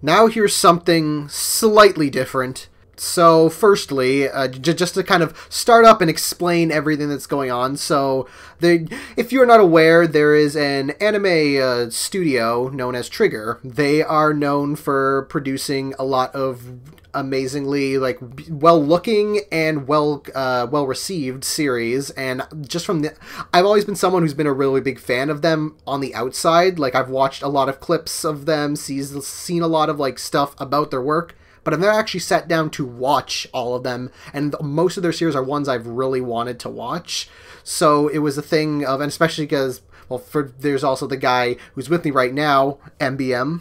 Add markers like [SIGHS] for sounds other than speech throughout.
Now here's something slightly different. So, firstly, uh, just to kind of start up and explain everything that's going on. So, there, if you're not aware, there is an anime uh, studio known as Trigger. They are known for producing a lot of amazingly like well looking and well uh, well received series and just from the I've always been someone who's been a really big fan of them on the outside like I've watched a lot of clips of them sees seen a lot of like stuff about their work but I've never actually sat down to watch all of them, and most of their series are ones I've really wanted to watch. So it was a thing of, and especially because, well, for there's also the guy who's with me right now, MBM.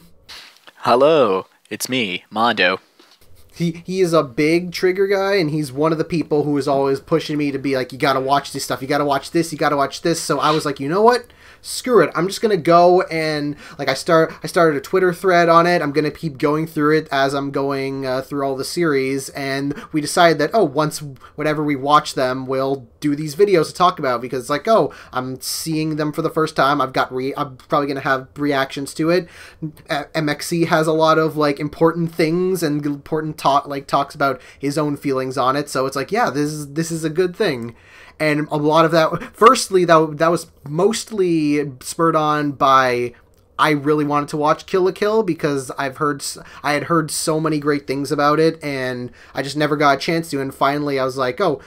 Hello, it's me, Mondo. He, he is a big trigger guy and he's one of the people who is always pushing me to be like you gotta watch this stuff. You gotta watch this. You gotta watch this. So i was like you know what screw it i'm just gonna go and like i start i started a twitter thread on it i'm gonna keep going through it as i'm going uh, through all the series and we decided that oh once whenever we watch them we'll do these videos to talk about because it's like oh i'm seeing them for the first time i've got re i'm probably gonna have reactions to it. Mexi has a lot of like important things and important talk like talks about his own feelings on it so it's like yeah this is this is a good thing and a lot of that firstly that that was mostly spurred on by I really wanted to watch Kill la Kill because I've heard I had heard so many great things about it and I just never got a chance to and finally I was like, "Oh,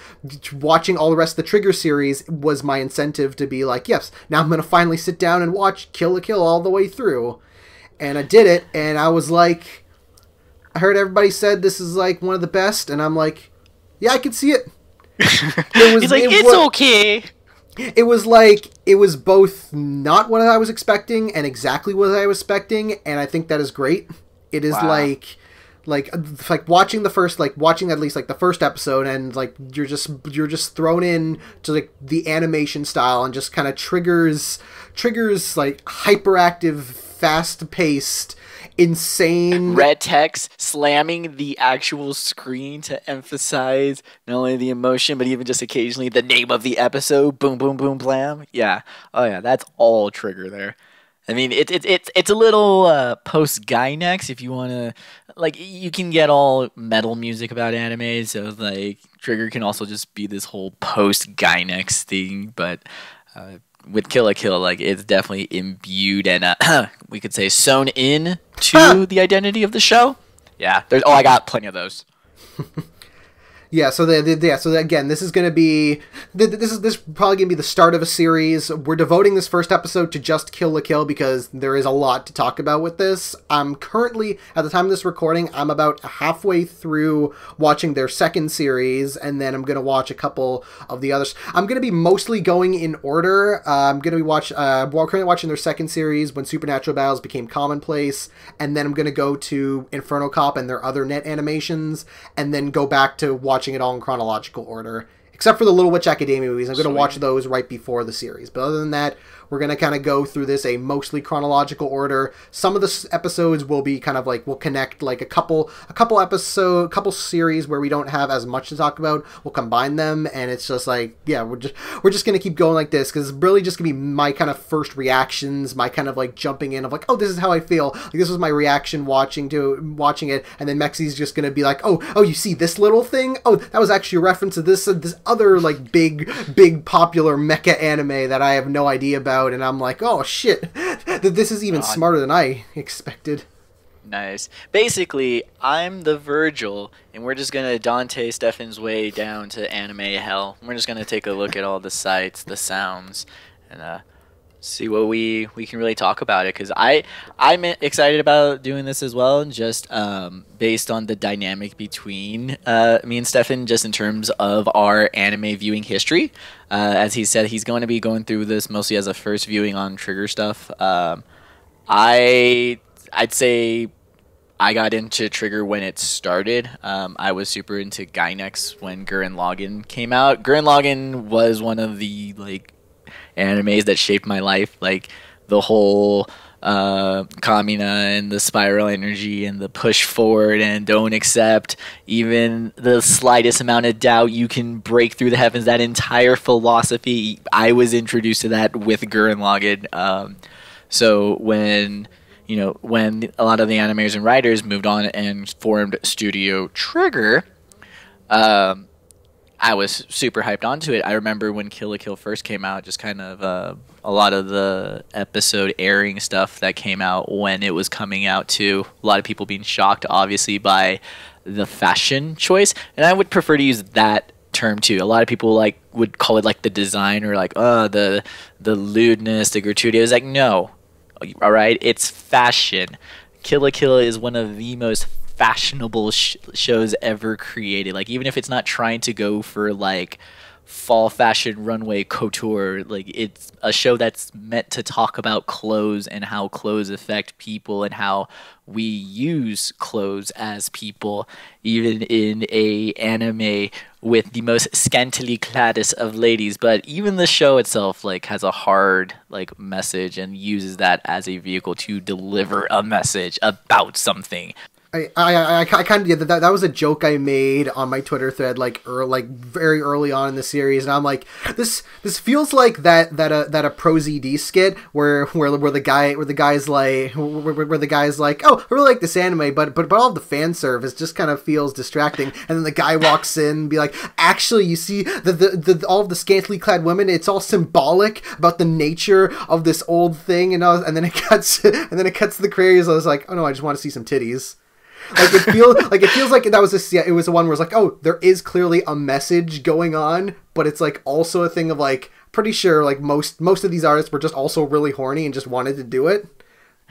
watching all the rest of the Trigger series was my incentive to be like, yes, now I'm going to finally sit down and watch Kill la Kill all the way through." And I did it and I was like I heard everybody said this is like one of the best and I'm like, "Yeah, I can see it." It [LAUGHS] was, He's like, it "It's was, okay." it was like it was both not what I was expecting and exactly what I was expecting, and I think that is great. It is wow. like like like watching the first like watching at least like the first episode and like you're just you're just thrown in to like the animation style and just kind of triggers triggers like hyperactive fast paced insane red text slamming the actual screen to emphasize not only the emotion but even just occasionally the name of the episode. Boom boom boom blam. Yeah. Oh yeah. That's all trigger there. I mean it, it, it it's a little uh, post Gainax if you want to like you can get all metal music about anime so like trigger can also just be this whole post Gainax thing but uh, with Kill la Kill, like it's definitely imbued and uh, [CLEARS THROAT] we could say sewn in to the identity of the show. Yeah, there's. Oh, I got plenty of those. [LAUGHS] Yeah, so the, the yeah, so again, this is going to be this is this is probably going to be the start of a series. We're devoting this first episode to just Kill la Kill because there is a lot to talk about with this. I'm currently at the time of this recording, I'm about halfway through watching their second series, and then I'm going to watch a couple of the others. I'm going to be mostly going in order. Uh, I'm going to be watch uh, while currently watching their second series when supernatural battles became commonplace, and then I'm going to go to Inferno Cop and their other net animations, and then go back to watch watching it all in chronological order, except for the Little Witch Academia movies. I'm going to watch those right before the series. But other than that, we're going to kind of go through this a mostly chronological order. Some of the episodes will be kind of like we'll connect like a couple a couple episode, a couple series where we don't have as much to talk about. We'll combine them and it's just like yeah, we're just we're just going to keep going like this cuz it's really just going to be my kind of first reactions, my kind of like jumping in of like, "Oh, this is how I feel." Like this was my reaction watching to watching it and then Mexi's just going to be like, "Oh, oh, you see this little thing? Oh, that was actually a reference to this uh, this other like big big popular mecha anime that I have no idea about." Out, and I'm like, oh shit, [LAUGHS] this is even smarter than I expected. Nice. Basically, I'm the Virgil, and we're just gonna Dante Stefan's way down to anime hell. We're just gonna take a look at all the sights, the sounds, and uh, see what we we can really talk about it because i i'm excited about doing this as well and just um, based on the dynamic between uh, me and stefan just in terms of our anime viewing history uh, as he said he's going to be going through this mostly as a first viewing on trigger stuff um, i i'd say I got into Trigger when it started. Um, I was super into Gainax when Gurren Lagann came out. Gurren Lagann was one of the like animes that shaped my life, like the whole uh, Kamina and the spiral energy and the push forward and don't accept even the slightest amount of doubt. You can break through the heavens. That entire philosophy, I was introduced to that with Gurren Lagann. Um, so when you know, when a lot of the animators and writers moved on and formed Studio Trigger, um, I was super hyped onto it. I remember when Kill la Kill first came out, just kind of uh, a lot of the episode airing stuff that came out when it was coming out too. A lot of people being shocked, obviously, by the fashion choice, and I would prefer to use that term too. A lot of people like would call it like the design or like uh the the lewdness, the gratuity. It was like no, all right, it's fashion. Kill la Kill is one of the most fashionable sh- shows ever created. Like even if it's not trying to go for like fall fashion runway couture, like it's a show that's meant to talk about clothes and how clothes affect people and how we use clothes as people even in a anime with the most scantily claddest of ladies but even the show itself like has a hard like message and uses that as a vehicle to deliver a message about something I, I, I, I kind of yeah, that, that was a joke I made on my Twitter thread like like very early on in the series, and I'm like this this feels like that that a that a ProZD skit where where where the guy where the guy's like where, where the guy's like oh I really like this anime, but but but all the fan service just kind of feels distracting, and then the guy walks in and be like actually you see the the, the all of the scantily clad women, it's all symbolic about the nature of this old thing, and I was, and then it [LAUGHS] cuts and then it cuts to the creators. I was like oh no, I just want to see some titties like it feels like it feels like that was a yeah, it was the one where it's like oh there is clearly a message going on but it's like also a thing of like pretty sure like most most of these artists were just also really horny and just wanted to do it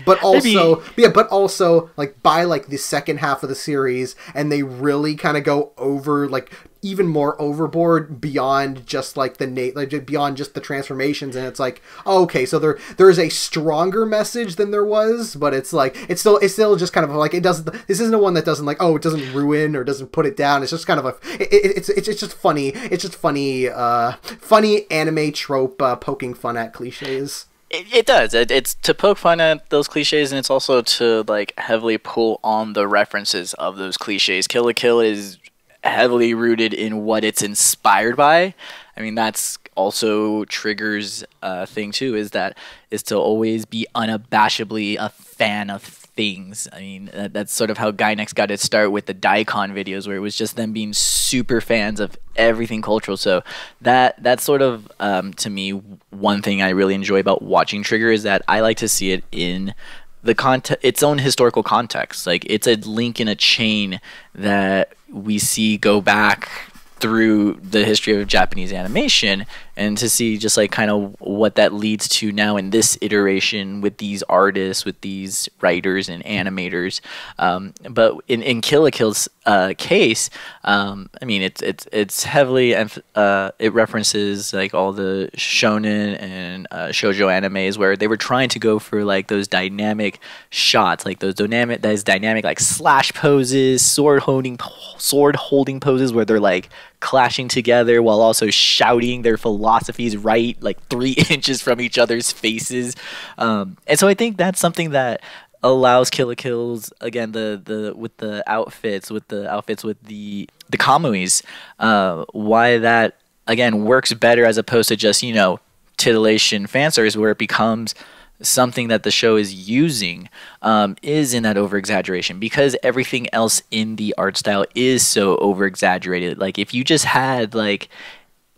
but also Maybe. yeah but also like by like the second half of the series and they really kind of go over like even more overboard beyond just like the Nate, like beyond just the transformations, and it's like, oh, okay, so there there is a stronger message than there was, but it's like it's still it's still just kind of like it doesn't. This isn't a one that doesn't like oh it doesn't ruin or doesn't put it down. It's just kind of a it, it, it's, it's it's just funny. It's just funny uh funny anime trope uh, poking fun at cliches. It, it does. It, it's to poke fun at those cliches, and it's also to like heavily pull on the references of those cliches. Kill la Kill is heavily rooted in what it's inspired by. I mean, that's also triggers uh, thing too. Is that is to always be unabashedly a fan of things. I mean, that, that's sort of how Gainax got its start with the Daicon videos, where it was just them being super fans of everything cultural. So that that's sort of um, to me one thing I really enjoy about watching Trigger is that I like to see it in the context its own historical context like it's a link in a chain that we see go back through the history of Japanese animation and to see just like kind of what that leads to now in this iteration with these artists, with these writers and animators. Um, but in, in Kill la Kill's uh, case, um, I mean, it's it's it's heavily uh, it references like all the shonen and uh, shojo animes where they were trying to go for like those dynamic shots, like those dynamic those dynamic like slash poses, sword holding sword holding poses where they're like clashing together while also shouting their philosophies right like three [LAUGHS] inches from each other's faces. Um, and so I think that's something that allows Kill la Kill's again the the with the outfits with the outfits with the the kamuis uh, why that again works better as opposed to just you know titillation fan service where it becomes something that the show is using um, is in that over exaggeration because everything else in the art style is so over exaggerated. Like if you just had like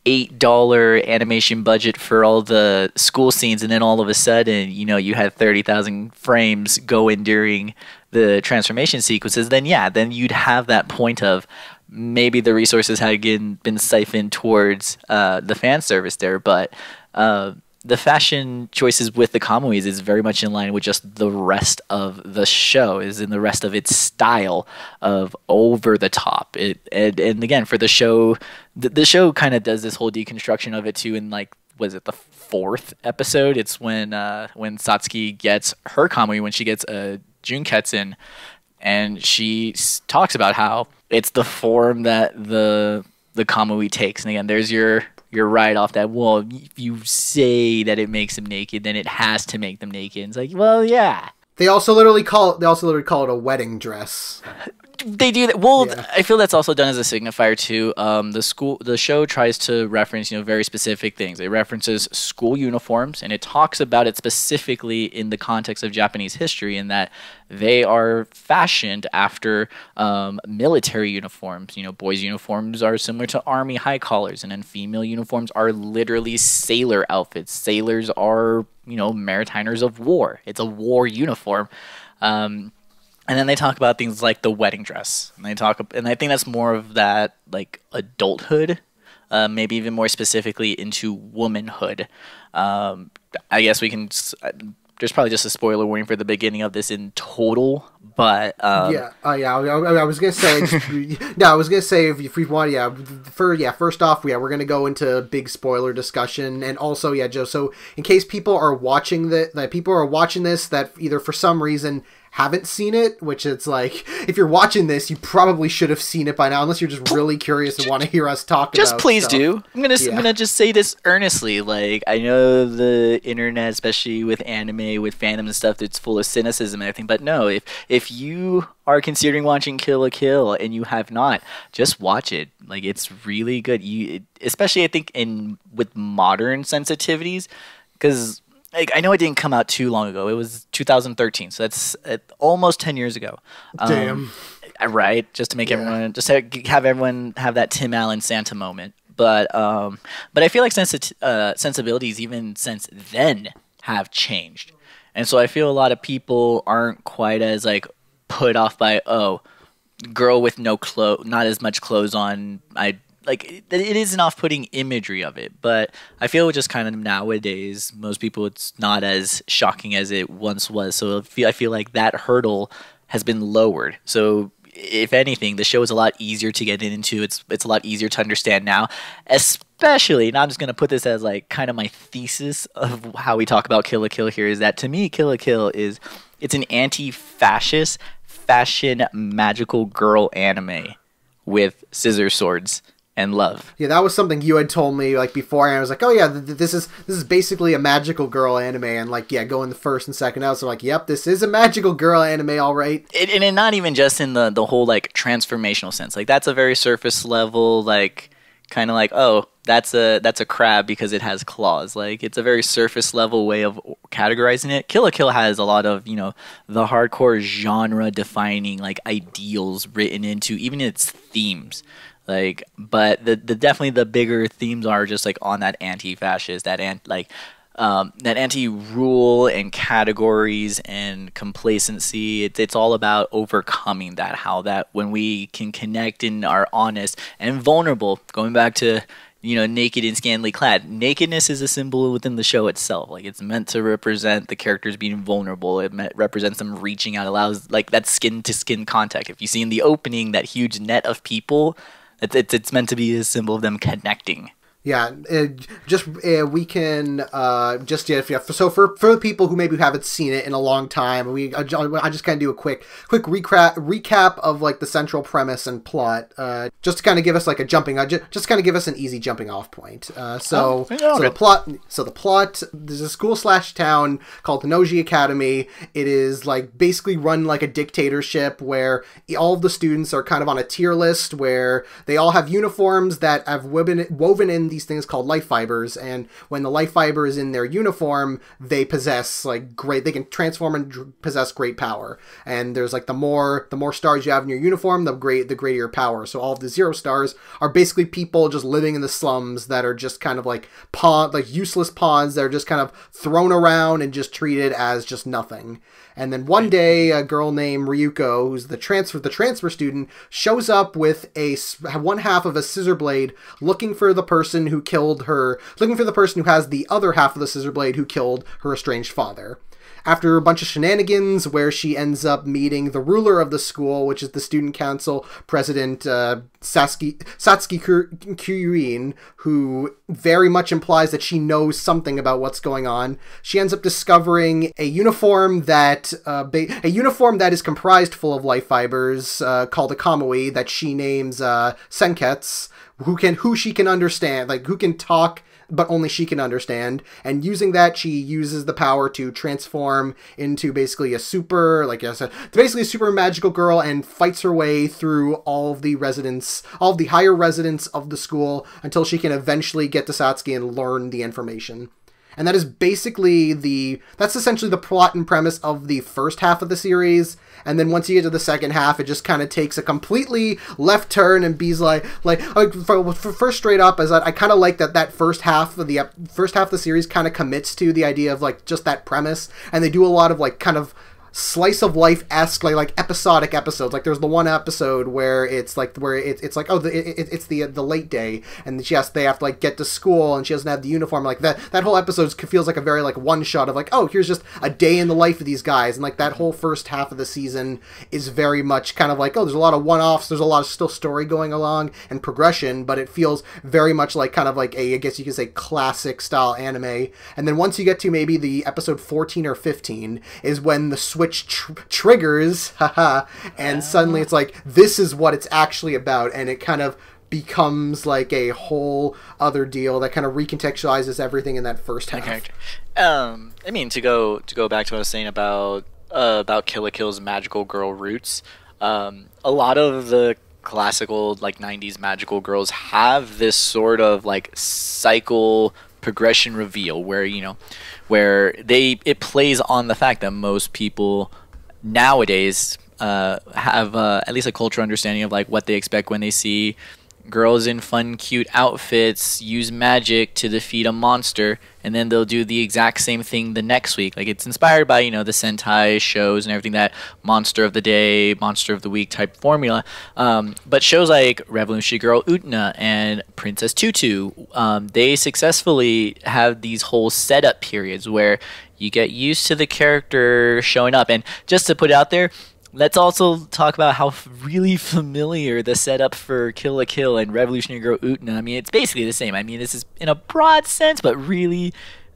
eight dollar animation budget for all the school scenes and then all of a sudden you know you had 30,000 frames going during the transformation sequences then yeah then you'd have that point of maybe the resources had been, been siphoned towards uh, the fan service there but uh, the fashion choices with the Kamuis is very much in line with just the rest of the show, is in the rest of its style of over the top. It and, and again for the show, the, the show kind of does this whole deconstruction of it too. In like, was it the fourth episode? It's when uh, when Satsuki gets her Kamui when she gets a uh, Junketsu, and she talks about how it's the form that the the Kamui takes. And again, there's your you're right off that well if you say that it makes them naked then it has to make them naked. It's like well yeah. They also literally call it they also literally call it a wedding dress [LAUGHS] they do that. Well, Yeah. I feel that's also done as a signifier too. Um, the school, the show tries to reference, you know, very specific things. It references school uniforms, and it talks about it specifically in the context of Japanese history, in that they are fashioned after um, military uniforms. You know, boys' uniforms are similar to army high collars, and then female uniforms are literally sailor outfits. Sailors are, you know, maritimers of war. It's a war uniform. Um, and then they talk about things like the wedding dress, and they talk, and I think that's more of that like adulthood, uh, maybe even more specifically into womanhood. Um, I guess we can. uh, There's probably just a spoiler warning for the beginning of this in total, but um, yeah, oh yeah. I, I- I was gonna say, [LAUGHS] no, I was gonna say if, if we want, yeah, for yeah. First off, yeah, we're gonna go into big spoiler discussion, and also, yeah, Joe. So in case people are watching the, that people are watching this that either for some reason haven't seen it, which it's like if you're watching this, you probably should have seen it by now, unless you're just really curious and want to hear us talk. just about please do. I'm gonna Yeah. am gonna just say this earnestly. Like I know the internet, especially with anime, with fandom and stuff, that's full of cynicism and everything. But no, if if you are considering watching Kill la Kill and you have not, just watch it. Like it's really good. You especially I think in with modern sensitivities, because. Like I know it didn't come out too long ago. It was 2013, so that's uh, almost 10 years ago. Um, Damn. uh, right just to make Yeah. everyone just have, have everyone have that tim allen santa moment but um but i feel like sensi- uh, sensibilities even since then have changed and so i feel a lot of people aren't quite as like put off by oh girl with no clothes not as much clothes on i like it, it is an off-putting imagery of it but i feel just kind of nowadays most people it's not as shocking as it once was. So I feel, I feel like that hurdle has been lowered. So if anything the show is a lot easier to get into. It's it's a lot easier to understand now especially and i'm just going to put this as like kind of my thesis of how we talk about kill la kill here is that to me kill la kill is it's an anti-fascist fashion magical girl anime with scissor swords and love. Yeah, that was something you had told me like before, and I was like, "Oh yeah, th- th- this is this is basically a magical girl anime." And like, yeah, going the first and second out, so like, "Yep, this is a magical girl anime, all right." It, and it not even just in the the whole like transformational sense. Like that's a very surface level like kind of like oh that's a that's a crab because it has claws. Like it's a very surface level way of categorizing it. Kill la Kill has a lot of you know the hardcore genre defining like ideals written into even its themes. Like, but the the definitely the bigger themes are just like on that anti-fascist, that ant like um, that anti-rule and categories and complacency. It's it's all about overcoming that. How that when we can connect and are honest and vulnerable. Going back to you know naked and scantily clad. Nakedness is a symbol within the show itself. Like it's meant to represent the characters being vulnerable. It represents them reaching out. Allows like that skin to skin contact. If you see in the opening that huge net of people. It's, it's, it's meant to be a symbol of them connecting. Yeah, uh, just uh, we can uh, just yeah, yeah. So for for the people who maybe haven't seen it in a long time, we I, ju- I just kind of do a quick quick recap recap of like the central premise and plot, uh, just to kind of give us like a jumping, uh, ju- just kind of give us an easy jumping off point. Uh, so Oh, yeah, so the plot, so the plot, there's a school slash town called the Honnouji Academy. It is like basically run like a dictatorship where all of the students are kind of on a tier list where they all have uniforms that have woven woven in these things called life fibers and when the life fiber is in their uniform they possess like great they can transform and possess great power. And there's like the more the more stars you have in your uniform the great the greater your power. So all of the zero stars are basically people just living in the slums that are just kind of like pawn like useless pawns that are just kind of thrown around and just treated as just nothing and then one day, a girl named Ryuko, who's the transfer the transfer student, shows up with a one half of a scissor blade, looking for the person who killed her, looking for the person who has the other half of the scissor blade who killed her estranged father. After a bunch of shenanigans, where she ends up meeting the ruler of the school, which is the student council president uh, Satsuki Kiryuin, who very much implies that she knows something about what's going on. She ends up discovering a uniform that uh, a uniform that is comprised full of life fibers uh, called a kamui that she names uh, Senketsu, who can who she can understand, like who can talk but only she can understand. And using that, she uses the power to transform into basically a super, like basically a super magical girl and fights her way through all of the residents, all of the higher residents of the school until she can eventually get to Satsuki and learn the information. And that is basically the that's essentially the plot and premise of the first half of the series. And then once you get to the second half, it just kind of takes a completely left turn. And B's like, like for, for first straight up, is that I kind of like that that first half of the first half of the series kind of commits to the idea of like just that premise, and they do a lot of like kind of slice of life esque like like episodic episodes. Like there's the one episode where it's like where it, it's like oh the, it, it's the uh, the late day and she has they have to like get to school and she doesn't have the uniform. Like that that whole episode feels like a very like one shot of like oh here's just a day in the life of these guys and like that whole first half of the season is very much kind of like oh there's a lot of one offs. There's a lot of still story going along and progression, but it feels very much like kind of like a I guess you could say classic style anime. And then once you get to maybe the episode 14 or 15 is when the switch tr- triggers, haha, and suddenly it's like this is what it's actually about, and it kind of becomes like a whole other deal that kind of recontextualizes everything in that first half. Um, I mean to go to go back to what I was saying about uh, about Kill Kill's magical girl roots. Um, a lot of the classical like 90s magical girls have this sort of like cycle progression reveal where you know where they it plays on the fact that most people nowadays uh, have uh, at least a cultural understanding of like what they expect when they see girls in fun, cute outfits use magic to defeat a monster, and then they'll do the exact same thing the next week. Like it's inspired by you know the Sentai shows and everything that Monster of the Day, Monster of the Week type formula. Um, but shows like Revolutionary Girl Utena and Princess Tutu, um, they successfully have these whole setup periods where you get used to the character showing up. And just to put it out there, let's also talk about how really familiar the setup for Kill la Kill and Revolutionary Girl Utena. I mean, it's basically the same. I mean, this is in a broad sense, but really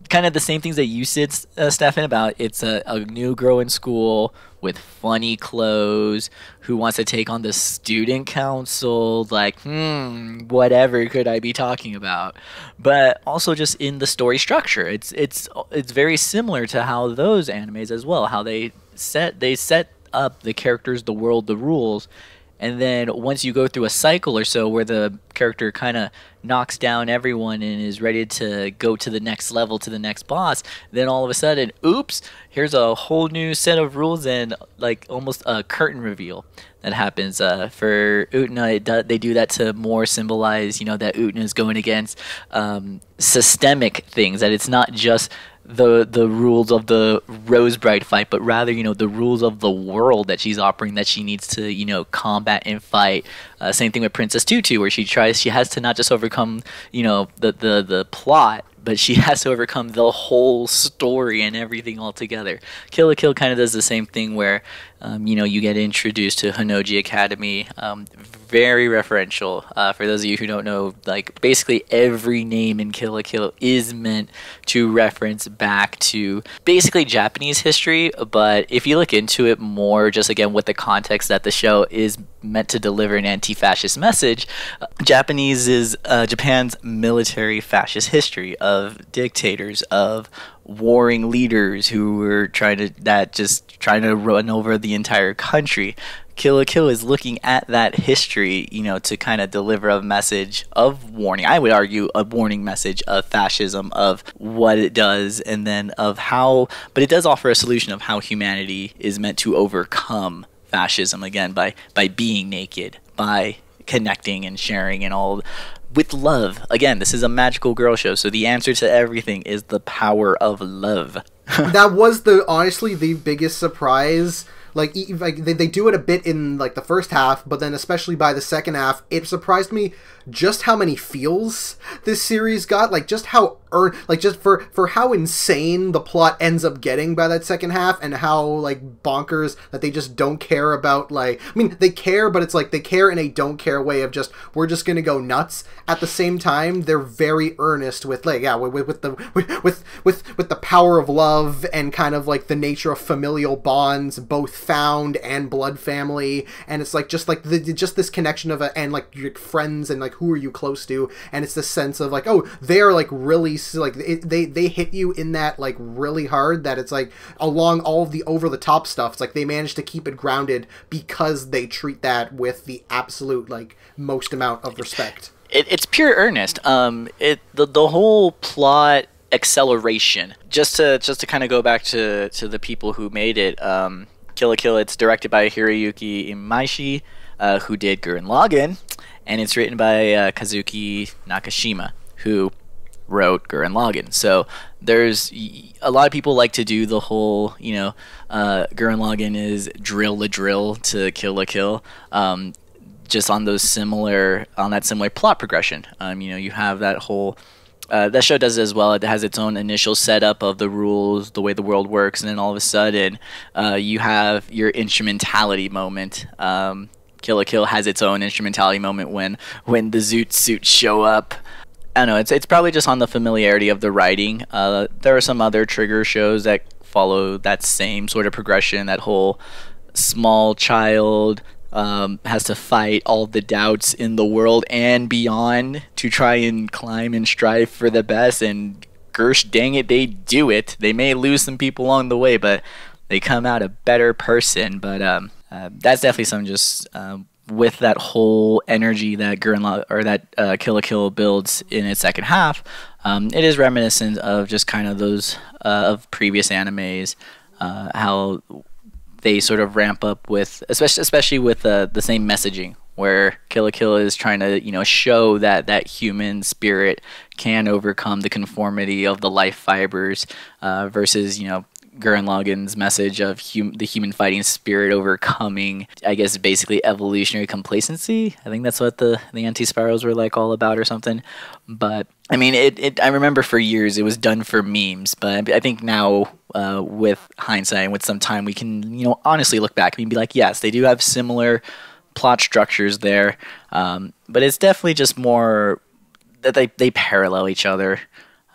kind of the same things that you said, uh, Stefan, about it's a, a new girl in school with funny clothes who wants to take on the student council. Like, hmm, whatever could I be talking about? But also just in the story structure, it's it's it's very similar to how those animes as well. How they set they set up the characters, the world, the rules, and then once you go through a cycle or so where the character kind of knocks down everyone and is ready to go to the next level to the next boss then all of a sudden oops here's a whole new set of rules and like almost a curtain reveal that happens uh, for Utena. Do, they do that to more symbolize you know that Utena is going against um, systemic things that it's not just the the rules of the Rosebride fight, but rather you know the rules of the world that she's operating that she needs to you know combat and fight. Uh, same thing with Princess Tutu, where she tries she has to not just overcome you know the the the plot but she [LAUGHS] has to overcome the whole story and everything altogether. Kill la Kill kind of does the same thing where, um, you know, you get introduced to Honnouji Academy. Um, very referential. Uh, for those of you who don't know, like basically every name in Kill Kill is meant to reference back to basically Japanese history. But if you look into it more, just again with the context that the show is meant to deliver an anti-fascist message, uh, Japanese is uh, Japan's military fascist history of dictators of warring leaders who were trying to that just trying to run over the entire country. Kill la Kill is looking at that history, you know, to kind of deliver a message of warning. I would argue a warning message of fascism, of what it does, and then of how, but it does offer a solution of how humanity is meant to overcome fascism again by by being naked, by connecting and sharing and all with love. Again, this is a magical girl show, so the answer to everything is the power of love. [LAUGHS] that was the honestly the biggest surprise like, like they, they do it a bit in like the first half, but then especially by the second half, it surprised me just how many feels this series got. Like just how earn like just for for how insane the plot ends up getting by that second half and how like bonkers that they just don't care about like I mean they care but it's like they care in a don't care way of just we're just gonna go nuts. At the same time they're very earnest with like yeah with, with the with, with with with the power of love and kind of like the nature of familial bonds both found and blood family. And it's like just like the just this connection of a and like your friends and like who are you close to? And it's this sense of like oh they're like really like it, they they hit you in that like really hard that it's like along all of the over the top stuff it's like they manage to keep it grounded because they treat that with the absolute like most amount of respect. It, it's pure earnest. Um it the, the whole plot acceleration just to just to kind of go back to to the people who made it um Kill la Kill it's directed by Hiroyuki Imaishi uh, who did Gurren Lagann and it's written by uh, Kazuki Nakashima who wrote Gurren Lagann. So there's a lot of people like to do the whole, you know, uh, Gurren Lagann is drill the drill to kill la kill. Um, just on those similar on that similar plot progression. Um, you know, you have that whole uh, that show does it as well. It has its own initial setup of the rules, the way the world works, and then all of a sudden, uh, you have your instrumentality moment. Um, Kill la Kill has its own instrumentality moment when when the Zoot suits show up I don't know. It's it's probably just on the familiarity of the writing. Uh, there are some other trigger shows that follow that same sort of progression. That whole small child um, has to fight all the doubts in the world and beyond to try and climb and strive for the best. And gersh dang it, they do it. They may lose some people along the way, but they come out a better person. But um, uh, that's definitely some just um, with that whole energy that Gurren La- or that uh, Kill la Kill builds in its second half, um, it is reminiscent of just kind of those uh, of previous animes, uh, how they sort of ramp up with, especially especially with uh, the same messaging, where Kill la Kill is trying to you know show that that human spirit can overcome the conformity of the life fibers, uh, versus you know Gurren Lagann's message of hum- the human fighting spirit overcoming, I guess, basically evolutionary complacency. I think that's what the, the anti spirals were like all about or something. But I mean, it, it, I remember for years it was done for memes, but I think now uh, with hindsight and with some time, we can, you know, honestly look back and be like, yes, they do have similar plot structures there, um, but it's definitely just more that they, they parallel each other.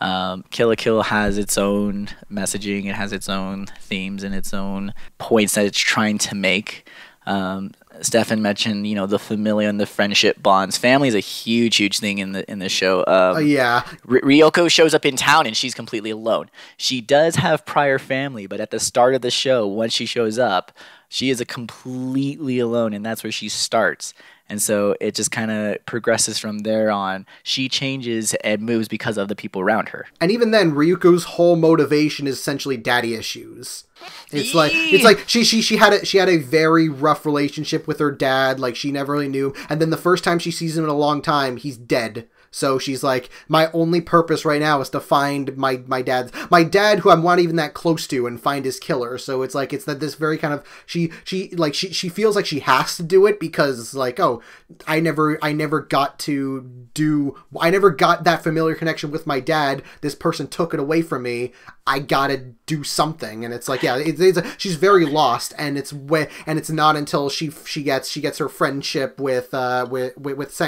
Um, Kill la Kill has its own messaging, it has its own themes and its own points that it's trying to make. Um, Stefan mentioned, you know, the familial and the friendship bonds. Family is a huge, huge thing in the in the show. Um, uh, yeah, R- Ryuko shows up in town and she's completely alone. She does have prior family, but at the start of the show, once she shows up, she is a completely alone, and that's where she starts. And so it just kind of progresses from there on. She changes and moves because of the people around her. And even then, Ryuko's whole motivation is essentially daddy issues. It's like it's like she she she had a she had a very rough relationship with her dad. Like she never really knew. And then the first time she sees him in a long time, he's dead. So she's like, my only purpose right now is to find my my dad's my dad who I'm not even that close to and find his killer. So it's like it's that this very kind of she she like she she feels like she has to do it because like oh I never I never got to do I never got that familiar connection with my dad. This person took it away from me. I gotta do something, and it's like yeah, it's, it's a, she's very lost, and it's way and it's not until she she gets she gets her friendship with uh with with, with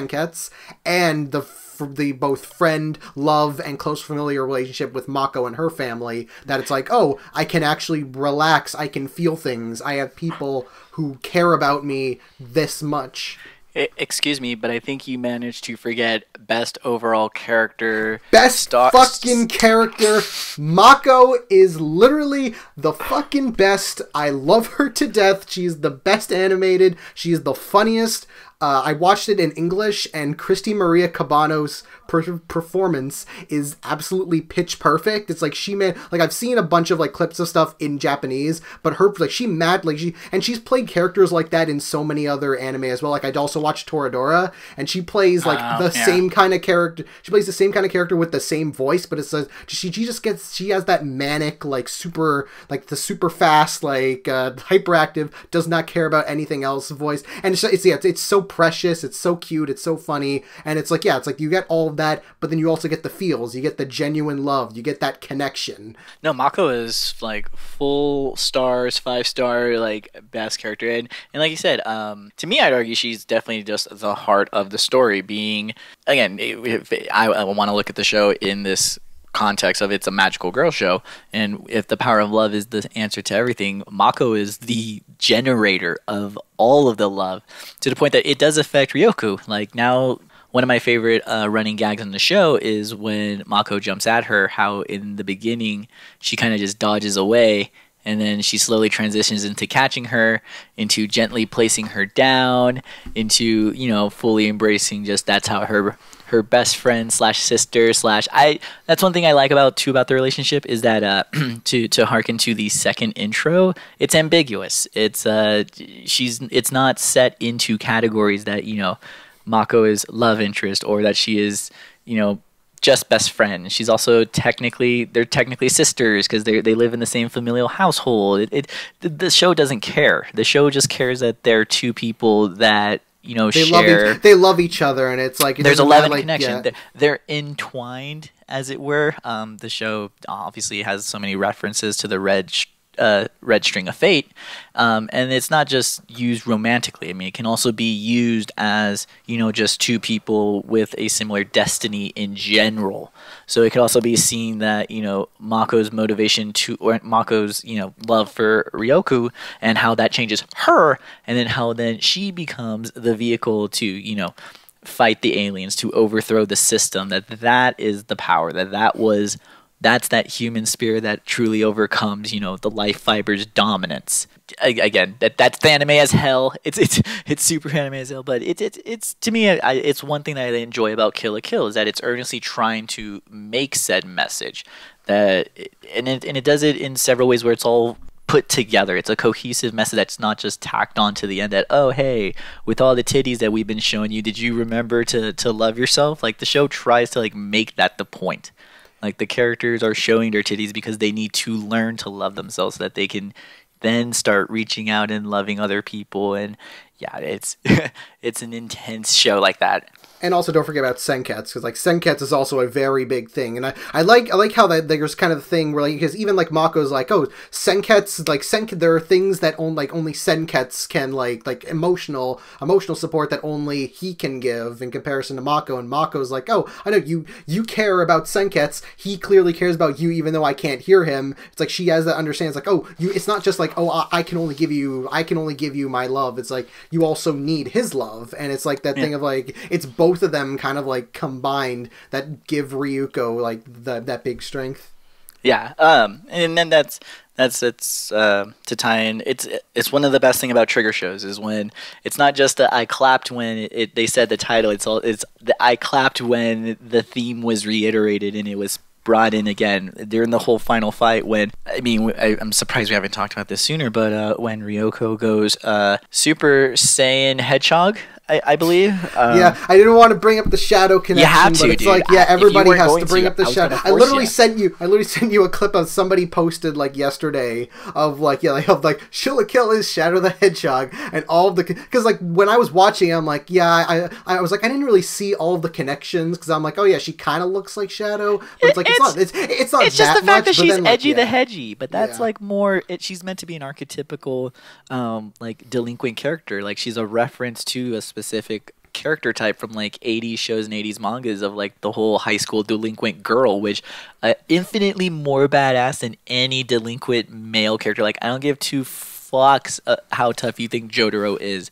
and the the both friend, love, and close familiar relationship with Mako and her family that it's like, oh, I can actually relax. I can feel things. I have people who care about me this much. Excuse me, but I think you managed to forget best overall character. Best star- fucking character. Mako is literally the fucking best. I love her to death. She's the best animated. She's the funniest. Uh, I watched it in English, and Christine Marie Cabanos' per- performance is absolutely pitch perfect. It's like she made like I've seen a bunch of like clips of stuff in Japanese, but her like she mad like she and she's played characters like that in so many other anime as well. Like I'd also watched Toradora, and she plays like uh, the yeah. same kind of character. She plays the same kind of character with the same voice, but it's a, she she just gets she has that manic like super like the super fast like uh, hyperactive does not care about anything else voice, and it's, it's yeah it's, it's so precious, it's so cute, it's so funny, and it's like yeah, it's like you get all of that, but then you also get the feels, you get the genuine love, you get that connection. No, Mako is like full stars, five star, like best character, and and like you said, um, to me, I'd argue she's definitely just the heart of the story. Being again, if, I, I want to look at the show in this context of it's a magical girl show and if the power of love is the answer to everything mako is the generator of all of the love to the point that it does affect ryuko like now one of my favorite uh, running gags on the show is when mako jumps at her how in the beginning she kind of just dodges away and then she slowly transitions into catching her into gently placing her down into you know fully embracing just that's how her her best friend slash sister slash I. That's one thing I like about too about the relationship is that uh, [CLEARS THROAT] to to harken to the second intro, it's ambiguous. It's uh she's it's not set into categories that you know Mako is love interest or that she is you know just best friend. She's also technically they're technically sisters because they they live in the same familial household. It, it the, the show doesn't care. The show just cares that they're two people that you know they share. Love each, they love each other, and it's like it there's a love like, connection. yeah. They're, they're entwined, as it were. Um, the show obviously has so many references to the red. Sh- uh, red string of fate, um, and it's not just used romantically. I mean, it can also be used as you know just two people with a similar destiny in general. So it could also be seen that you know Mako's motivation to or Mako's you know love for Ryuko and how that changes her, and then how then she becomes the vehicle to you know fight the aliens to overthrow the system. That that is the power. That that was that's that human spirit that truly overcomes you know the life fiber's dominance again that that's anime as hell it's it's [LAUGHS] it's super anime as hell but it's it's it's to me I, it's one thing that i enjoy about kill la kill is that it's earnestly trying to make said message that and it, and it does it in several ways where it's all put together. It's a cohesive message that's not just tacked on to the end that, oh hey, with all the titties that we've been showing you, did you remember to to love yourself? Like the show tries to like make that the point. Like the characters are showing their titties because they need to learn to love themselves so that they can then start reaching out and loving other people and yeah, it's [LAUGHS] it's an intense show like that. And also don't forget about senketsu because like senketsu is also a very big thing and i, I like i like how that there's kind of the thing where like because even like mako's like oh senketsu like senk there are things that only like only senketsu can like like emotional emotional support that only he can give in comparison to mako and mako's like oh i know you you care about senketsu. He clearly cares about you even though i can't hear him. It's like she has that understands like oh you it's not just like oh I, I can only give you i can only give you my love. It's like you also need his love and it's like that thing of like it's both of them kind of like combined that give Ryuko like the, that big strength. Yeah, um, and then that's that's it's uh, to tie in. It's it's one of the best thing about trigger shows is when it's not just that I clapped when it, it they said the title. It's all it's the, I clapped when the theme was reiterated and it was brought in again during the whole final fight when I mean I, am surprised we haven't talked about this sooner but uh, when Ryuko goes uh, Super Saiyan Hedgehog I, I believe um, yeah, I didn't want to bring up the shadow connection, You have to, but it's dude. like yeah, everybody has to bring to, up the I shadow. I literally you. sent you, I literally sent you a clip of somebody posted like yesterday of like yeah, like of like She'll kill is Shadow the Hedgehog and all of the because like when I was watching, I'm like yeah, I I was like I didn't really see all of the connections because I'm like oh yeah, she kind of looks like Shadow, but it's like it's, It's- not it's it's not it's just the fact much, that she's then, like, edgy the yeah. hedgy but that's Yeah. like more it, she's meant to be an archetypical um, like delinquent character like she's a reference to a specific character type from like 80s shows and 80s mangas of like the whole high school delinquent girl which uh, infinitely more badass than any delinquent male character. Like i don't give two fucks uh, how tough you think jotaro is.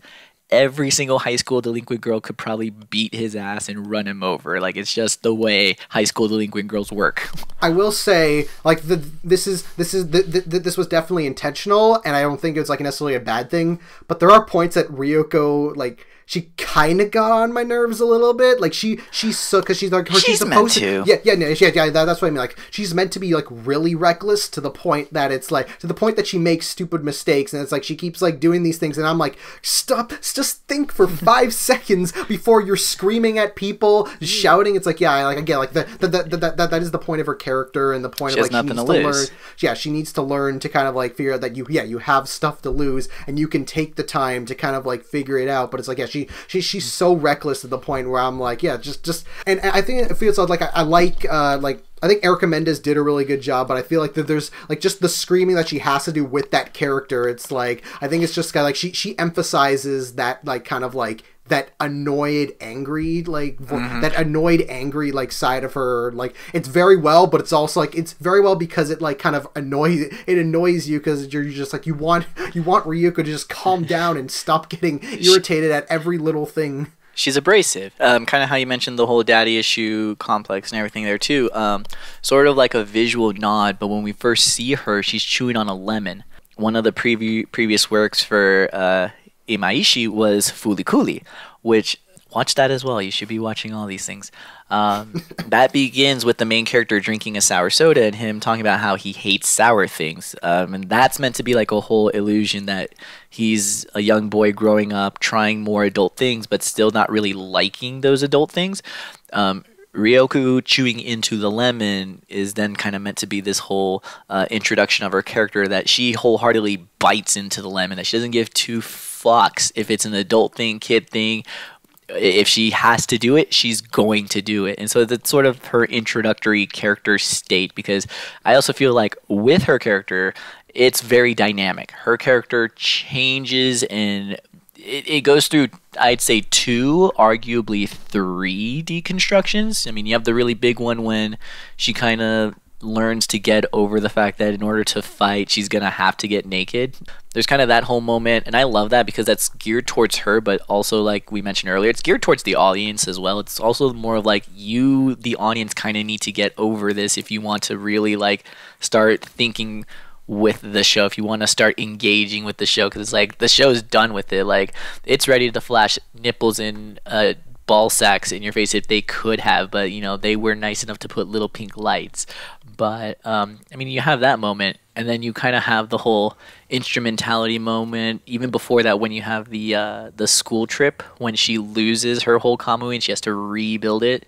Every single high school delinquent girl could probably beat his ass and run him over. Like it's just the way high school delinquent girls work. [LAUGHS] I will say, like the this is this is the, the, this was definitely intentional, and I don't think it's like necessarily a bad thing. But there are points that Ryuko like she kind of got on my nerves a little bit. Like she she's so because she's like her, She's meant to. Yeah, yeah, no, yeah, yeah. That, that's what I mean. Like she's meant to be like really reckless to the point that it's like to the point that she makes stupid mistakes, and it's like she keeps like doing these things, and I'm like, stop, just think for [LAUGHS] five seconds before you're screaming at people, shouting. It's like yeah, I- like again, like the, the, the, the, that that is the point of her character and the point She of like she needs to to, learn. Yeah, she needs to learn to kind of like figure out that you yeah you have stuff to lose, and you can take the time to kind of like figure it out. But it's like yeah, she she, she she's so reckless to the point where I'm like, yeah, just just and, and I think it feels like I, I like uh like I think Erica Mendez did a really good job, but I feel like that there's like just the screaming that she has to do with that character. It's like I think it's just kind of like she she emphasizes that like kind of like that annoyed angry like vo- Mm-hmm. that annoyed angry like side of her like it's very well but it's also like it's very well because it like kind of annoys it annoys you because you're just like you want you want Ryuko to just calm down and stop getting [LAUGHS] irritated at every little thing she's abrasive. Um, kind of how you mentioned the whole daddy issue complex and everything there too. Um, sort of like a visual nod, but when we first see her, she's chewing on a lemon. One of the previ- previous works for uh, Imaishi was FLCL, which watch that as well. You should be watching all these things. Um, [LAUGHS] that begins with the main character drinking a sour soda and him talking about how he hates sour things. Um, and that's meant to be like a whole illusion that he's a young boy growing up, trying more adult things, but still not really liking those adult things. Um, Ryuko chewing into the lemon is then kind of meant to be this whole uh, introduction of her character that she wholeheartedly bites into the lemon, that she doesn't give two fucks if it's an adult thing, kid thing, if she has to do it, she's going to do it. And so that's sort of her introductory character state because I also feel like with her character, it's very dynamic. Her character changes and it, it goes through, I'd say, two, arguably three deconstructions. I mean, you have the really big one when she kind of learns to get over the fact that in order to fight, she's going to have to get naked. There's kind of that whole moment, and I love that because that's geared towards her, but also, like we mentioned earlier, it's geared towards the audience as well. It's also more of like you, the audience, kind of need to get over this if you want to really like start thinking with the show if you want to start engaging with the show because it's like the show's done with it like it's ready to flash nipples and uh, ball sacks in your face if they could have but you know they were nice enough to put little pink lights but um, i mean you have that moment and then you kind of have the whole instrumentality moment even before that when you have the uh, the school trip when she loses her whole kamui and she has to rebuild it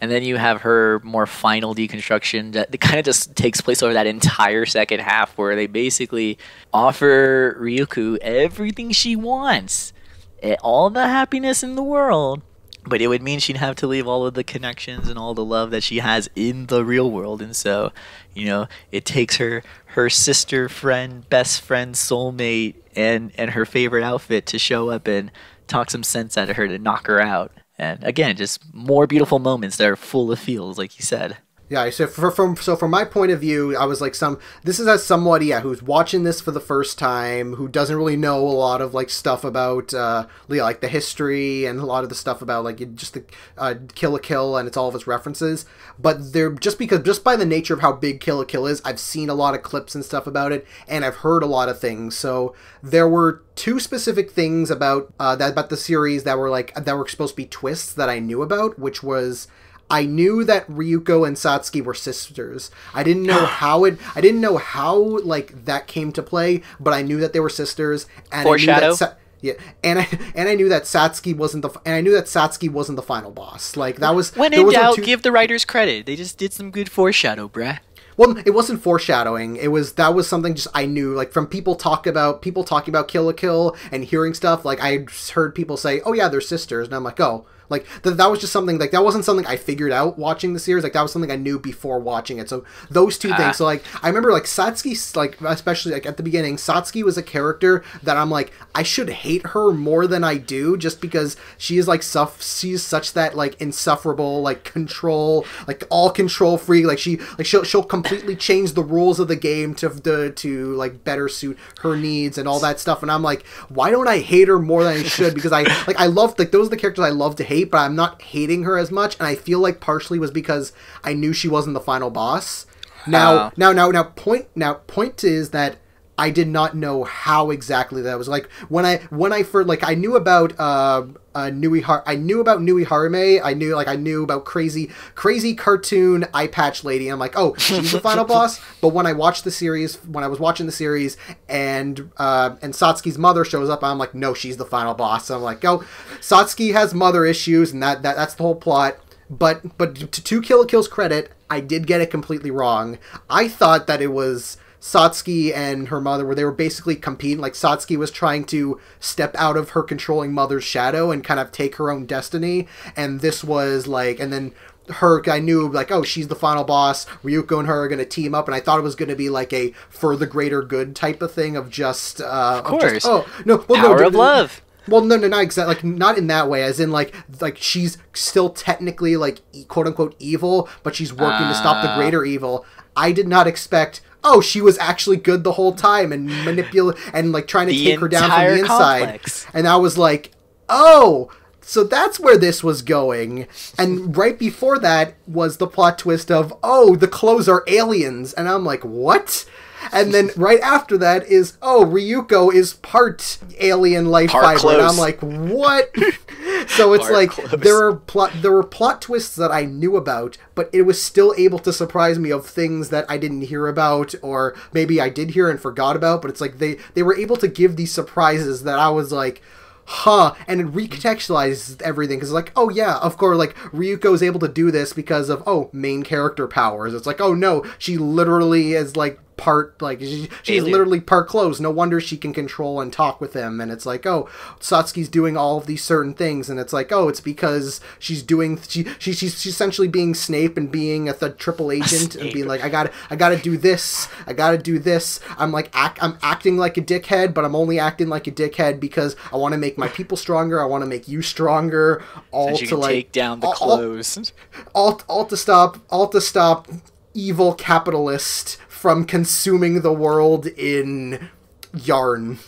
and then you have her more final deconstruction that [LAUGHS] kind of just takes place over that entire second half where they basically offer Ryuko everything she wants, eh, all the happiness in the world. But it would mean she'd have to leave all of the connections and all the love that she has in the real world. And so, you know, it takes her her sister, friend, best friend, soulmate, and and her favorite outfit to show up and talk some sense out of her to knock her out. And again, just more beautiful moments that are full of feels, like you said. Yeah, so for, from so from my point of view, I was like some. This is as somebody yeah who's watching this for the first time, who doesn't really know a lot of like stuff about uh, yeah, like the history and a lot of the stuff about like just the uh, Kill la Kill and it's all of its references. But they're just because just by the nature of how big Kill la Kill is, I've seen a lot of clips and stuff about it, and I've heard a lot of things. So there were two specific things about uh, that about the series that were like that were supposed to be twists that I knew about, which was. I knew that Ryuko and Satsuki were sisters. I didn't know [GASPS] how it. I didn't know how like that came to play, but I knew that they were sisters. And Foreshadow? I knew that yeah, and I [LAUGHS] and I knew that Satsuki wasn't the and I knew that Satsuki wasn't the final boss. Like that was When in was doubt, two- give the writers credit. They just did some good foreshadow, bruh. Well, it wasn't foreshadowing. It was that was something just I knew, like from people talk about people talking about Kill la Kill and hearing stuff. Like I heard people say, "Oh yeah, they're sisters," and I'm like, "Oh." Like th- that was just something like that wasn't something I figured out watching the series. Like that was something I knew before watching it. So those two Ah. things. So like I remember like Satsuki, like especially like at the beginning, Satsuki was a character that I'm like I should hate her more than I do, just because she is like suff. She's such that like insufferable like control, like all control freak. Like she like she'll she'll completely [COUGHS] change the rules of the game to to, to like better suit her needs and all that stuff. And I'm like, why don't I hate her more than I should? Because I like I love like those are the characters I love to hate, but I'm not hating her as much. And I feel like partially was because I knew she wasn't the final boss. Now, now, now, now, point now point is that I did not know how exactly that was like when I when I first like I knew about uh, uh Nui Har I knew about Nui Harime I knew like I knew about crazy crazy cartoon eye patch lady I'm like oh she's the final [LAUGHS] boss. But when I watched the series when I was watching the series and uh and Satsuki's mother shows up I'm like no she's the final boss. I'm like oh Satsuki has mother issues and that, that that's the whole plot. But but to, to Kill la Kill's credit, I did get it completely wrong. I thought that it was Satsuki and her mother, where they were basically competing. Like Satsuki was trying to step out of her controlling mother's shadow and kind of take her own destiny, and this was like, and then her I knew like oh she's the final boss Ryuko and her are going to team up and I thought it was going to be like a for the greater good type of thing of just uh of course just, oh no well, power no, of love well, no, no, not exactly. Like, not in that way. As in, like, like she's still technically like quote unquote evil, but she's working uh... to stop the greater evil. I did not expect. Oh, she was actually good the whole time and manipulate and like trying to the take her down from the inside. Complex. And I was like, oh, so that's where this was going. And right before that was the plot twist of, oh, the clothes are aliens. And I'm like, what? And then [LAUGHS] right after that is, oh, Ryuko is part alien life part fiber. Close. And I'm like, what? [LAUGHS] so it's Part like close. there are plot there were plot twists that I knew about, but it was still able to surprise me of things that I didn't hear about or maybe I did hear and forgot about, but it's like they they were able to give these surprises that I was like huh and it recontextualizes everything because like oh yeah of course like ryuko is able to do this because of oh main character powers it's like oh no she literally is like part like she, she's literally part clothes. No wonder she can control and talk with him. And it's like oh satsuki's doing all of these certain things. And it's like oh it's because she's doing she, she she's, she's essentially being snape and being a th- triple agent and Snape. being like i gotta i gotta do this. I gotta do this. I'm like act, i'm acting like a dickhead but i'm only acting like a dickhead because i want to make my people stronger. I want to make you stronger. All so to like take down the all- all- clothes. All, all to stop all to stop evil capitalist from consuming the world in yarn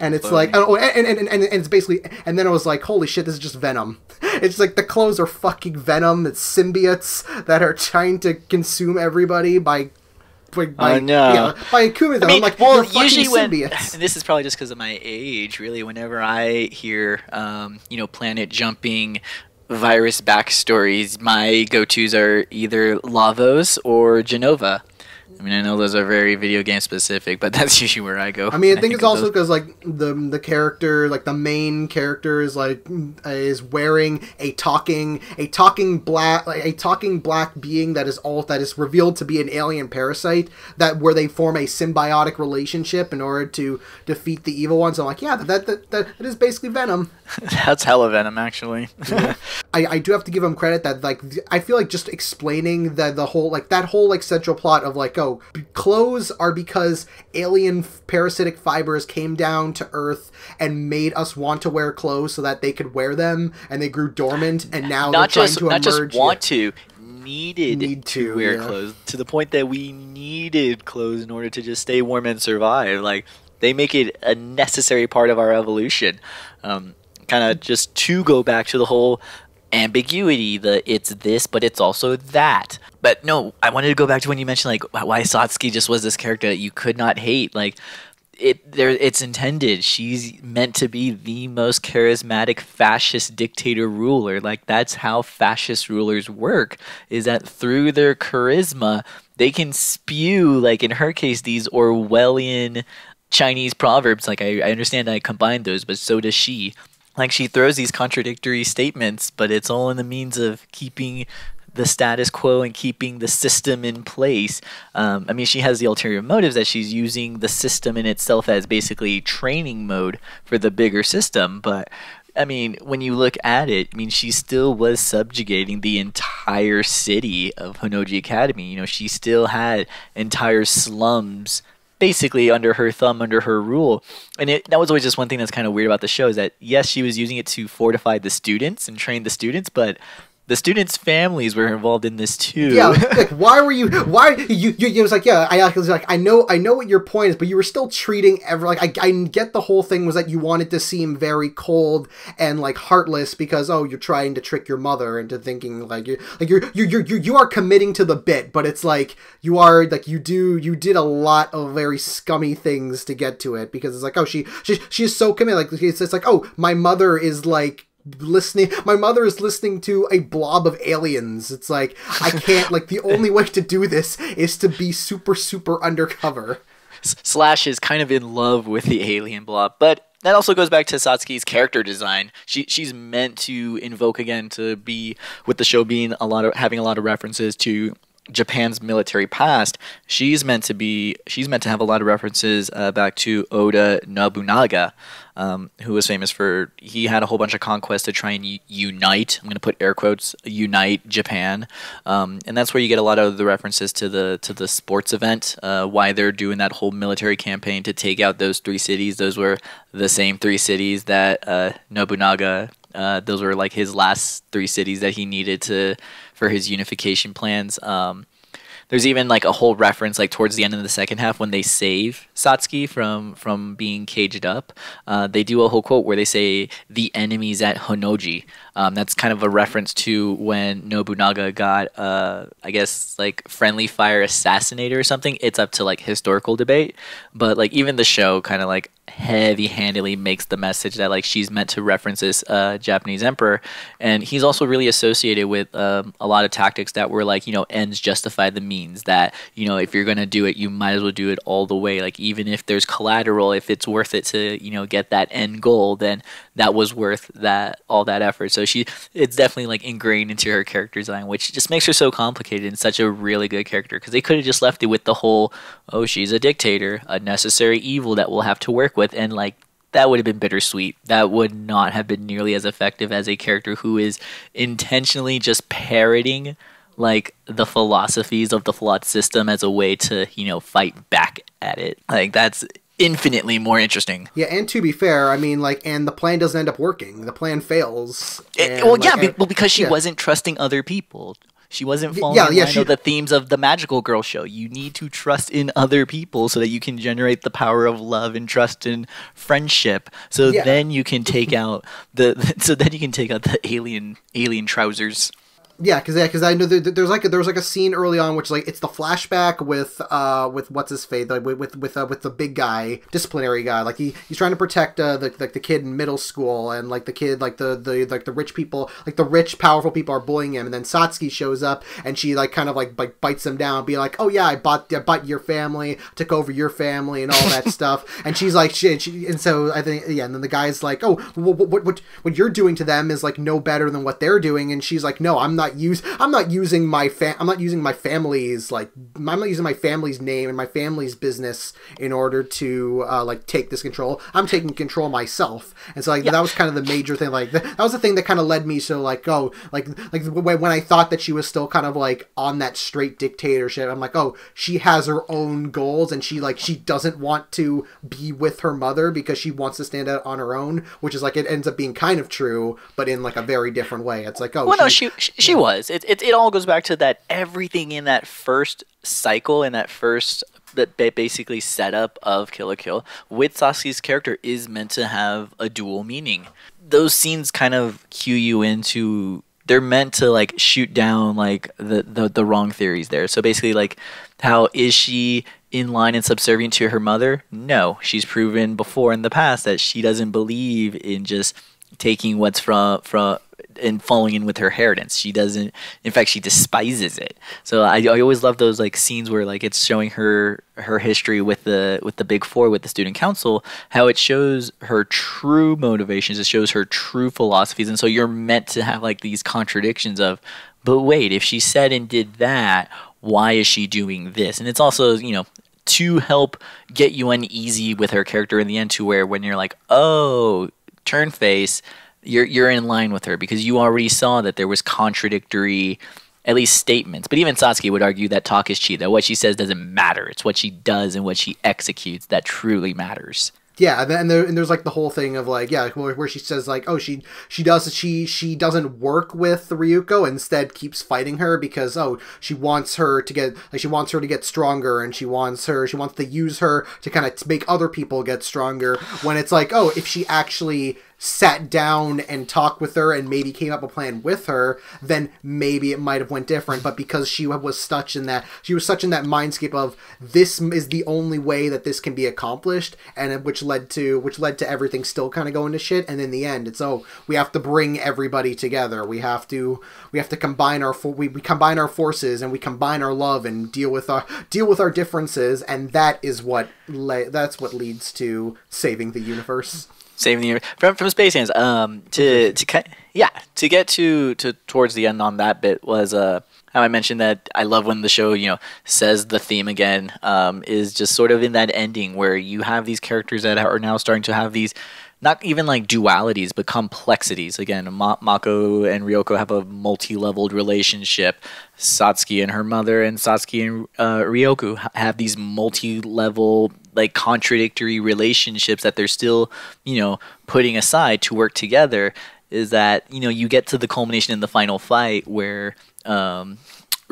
and it's like oh and, and, and, and, it's basically and then I was like holy shit this is just venom [LAUGHS] it's like the clothes are fucking venom it's symbiotes that are trying to consume everybody by by, by, Oh, no. yeah, by Akuma. I mean, I'm like, well, "You're usually when symbiotes." and this is probably just because of my age. Really, whenever I hear, um, you know, planet jumping virus backstories, my go-tos are either Lavos or Jenova. I mean, I know those are very video game specific, but [LAUGHS] that's usually where I go. I mean, I think it's also because like the the character, like the main character, is like is wearing a talking a talking black like, a talking black being that is all that is revealed to be an alien parasite that where they form a symbiotic relationship in order to defeat the evil ones. I'm like, yeah, that that that, that is basically Venom. [LAUGHS] that's hella venom, actually. [LAUGHS] I, I do have to give him credit that like I feel like just explaining the the whole like that whole like central plot of like b- clothes are because alien f- parasitic fibers came down to Earth and made us want to wear clothes so that they could wear them and they grew dormant [SIGHS] and now not they're just trying to not emerge. just want to needed Need to, to, wear yeah. clothes to the point that we needed clothes in order to just stay warm and survive like they make it a necessary part of our evolution um, kind of just to go back to the whole ambiguity the it's this but it's also that. But no i wanted to go back to when you mentioned like why satsuki just was this character that you could not hate. Like it there it's intended. She's meant to be the most charismatic fascist dictator ruler. Like that's how fascist rulers work is that through their charisma they can spew like in her case these orwellian chinese proverbs. Like i, I understand i combined those but so does she like she throws these contradictory statements but it's all in the means of keeping the status quo and keeping the system in place. Um, I mean, she has the ulterior motives that she's using the system in itself as basically training mode for the bigger system. But I mean, when you look at it, I mean, she still was subjugating the entire city of Honnouji Academy. You know, she still had entire slums basically under her thumb, under her rule. And it, that was always just one thing that's kind of weird about the show is that, yes, she was using it to fortify the students and train the students, but the students' families were involved in this too. Yeah, [LAUGHS] like why were you? Why you? You, you was like, yeah, I I was like, I know, I know what your point is, but you were still treating every like I, I get the whole thing was that you wanted to seem very cold and like heartless because oh, you're trying to trick your mother into thinking like you like you're you you you you are committing to the bit, but it's like you are like you do you did a lot of very scummy things to get to it because it's like oh she she she's so committed like it's, it's like oh my mother is like listening my mother is listening to a blob of aliens it's like i can't like the only way to do this is to be super super undercover Slash is kind of in love with the alien blob, but that also goes back to Satsuki's character design. She she's meant to invoke again to be with the show being a lot of having a lot of references to Japan's military past, she's meant to be she's meant to have a lot of references uh, back to Oda Nobunaga, um, who was famous for he had a whole bunch of conquests to try and unite. I'm going to put air quotes unite Japan, um, and that's where you get a lot of the references to the to the sports event. Uh, why they're doing that whole military campaign to take out those three cities. Those were the same three cities that uh, Nobunaga. Uh, those were like his last three cities that he needed to for his unification plans. Um, there's even like a whole reference like towards the end of the second half when they save Satsuki from from being caged up. Uh, they do a whole quote where they say the enemies at Honnoji. Um, that's kind of a reference to when Nobunaga got uh, I guess like friendly fire assassinated or something. It's up to like historical debate, but like even the show kind of like heavy handedly makes the message that like she's meant to reference this uh, Japanese emperor, and he's also really associated with um, a lot of tactics that were like you know ends justify the means. That you know if you're gonna do it, you might as well do it all the way. Like even if there's collateral, if it's worth it to you know get that end goal, then that was worth that all that effort. So she it's definitely like ingrained into her character design, which just makes her so complicated and such a really good character because they could have just left it with the whole oh she's a dictator, a necessary evil that we'll have to work with, and like that would have been bittersweet. That would not have been nearly as effective as a character who is intentionally just parroting like the philosophies of the flawed system as a way to, you know, fight back at it. Like that's infinitely more interesting. Yeah, and to be fair, I mean, like, and the plan doesn't end up working. The plan fails. Eh, it- well, like, yeah, and- well, because she yeah. wasn't trusting other people. She wasn't following yeah, yeah, she- the themes of the Magical Girl show. You need to trust in other people so that you can generate the power of love and trust in friendship. So Yeah. then you can take out the. [LAUGHS] So then you can take out the alien alien trousers. Yeah, because yeah, because I know there, there's like a, there was like a scene early on which like it's the flashback with uh with what's his face like with with with, uh, with the big guy disciplinary guy like he he's trying to protect uh, the like the kid in middle school and like the kid like the the like the rich people like the rich powerful people are bullying him and then Satsuki shows up and she like kind of like like bites him down be like oh yeah I bought I bought your family took over your family and all that [LAUGHS] stuff. And she's like she, she and so I think yeah and then the guy's like oh what what what what you're doing to them is like no better than what they're doing. And she's like no I'm not use I'm not using my fa- I'm not using my family's like I'm not using my family's name and my family's business in order to uh, like take this control. I'm taking control myself. And so like that was kind of the major thing like that was the thing that kind of led me so like oh like like when, when I thought that she was still kind of like on that straight dictatorship I'm like oh she has her own goals and she like she doesn't want to be with her mother because she wants to stand out on her own which is like it ends up being kind of true but in like a very different way. It's like oh Well, no, she she, she was. It, it it all goes back to that everything in that first cycle in that first that basically setup of Kill la Kill with Satsuki's character is meant to have a dual meaning. Those scenes kind of cue you into they're meant to like shoot down like the, the the wrong theories there. So basically like how is she in line and subservient to her mother? No, she's proven before in the past that she doesn't believe in just taking what's from from and falling in with her inheritance. She doesn't. In fact, she despises it. So I, I always love those like scenes where like it's showing her her history with the with the big four with the student council. How it shows her true motivations. It shows her true philosophies. And so you're meant to have like these contradictions of, but wait, if she said and did that, why is she doing this? And it's also you know to help get you uneasy with her character in the end to where when you're like, oh, turn face, you're you're in line with her because you already saw that there was contradictory at least statements. But even Satsuki would argue that talk is cheap, that what she says doesn't matter. It's what she does and what she executes that truly matters. Yeah, and, then, and, there, and there's like the whole thing of like yeah, where, where she says like oh she she does she she doesn't work with Ryuko instead keeps fighting her because oh she wants her to get like she wants her to get stronger and she wants her she wants to use her to kind of make other people get stronger when it's like oh if she actually sat down and talked with her and maybe came up a plan with her then maybe it might have went different. But because she was such in that she was such in that mindscape of this is the only way that this can be accomplished and which led to which led to everything still kind of going to shit and in the end it's oh we have to bring everybody together. We have to we have to combine our we, we combine our forces and we combine our love and deal with our deal with our differences and that is what le- that's what leads to saving the universe saving the universe from from Space Hands. Um, to to yeah, to get to to towards the end on that bit was uh how I mentioned that I love when the show, you know, says the theme again, um, is just sort of in that ending where you have these characters that are now starting to have these not even like dualities, but complexities. Again, Ma- Mako and Ryuko have a multi-leveled relationship. Satsuki and her mother, and Satsuki and uh, Ryuko have these multi-level, like contradictory relationships that they're still, you know, putting aside to work together. Is that you know you get to the culmination in the final fight where um,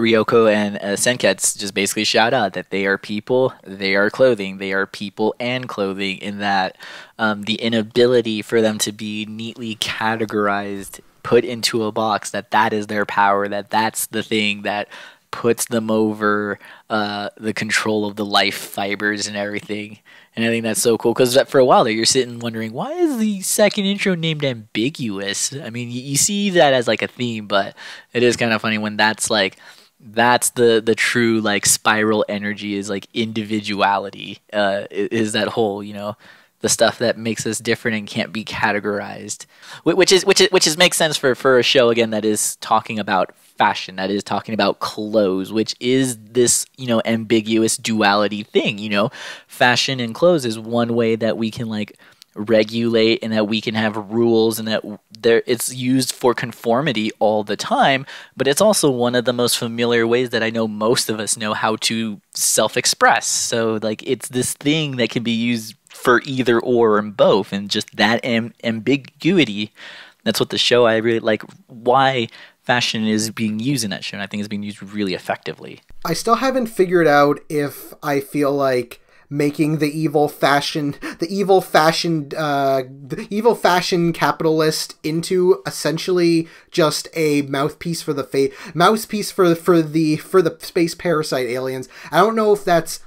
Ryuko and uh, Senketsu just basically shout out that they are people, they are clothing, they are people and clothing, in that um, the inability for them to be neatly categorized, put into a box, that that is their power, that that's the thing that puts them over uh, the control of the life fibers and everything. And I think that's so cool because for a while there, you're sitting wondering why is the second intro named ambiguous? I mean, you, you see that as like a theme, but it is kind of funny when that's like that's the the true like spiral energy is like individuality uh is that whole you know the stuff that makes us different and can't be categorized. Which is which is which is makes sense for for a show again that is talking about fashion that is talking about clothes which is this you know ambiguous duality thing you know? Fashion and clothes is one way that we can like regulate and that we can have rules and that there it's used for conformity all the time but it's also one of the most familiar ways that I know most of us know how to self-express. So like it's this thing that can be used for either or and both and just that am- ambiguity that's what the show I really like why fashion is being used in that show and I think it's being used really effectively. I still haven't figured out if I feel like making the evil fashion the evil fashion uh the evil fashion capitalist into essentially just a mouthpiece for the fate mouthpiece for for the for the space parasite aliens. I don't know if that's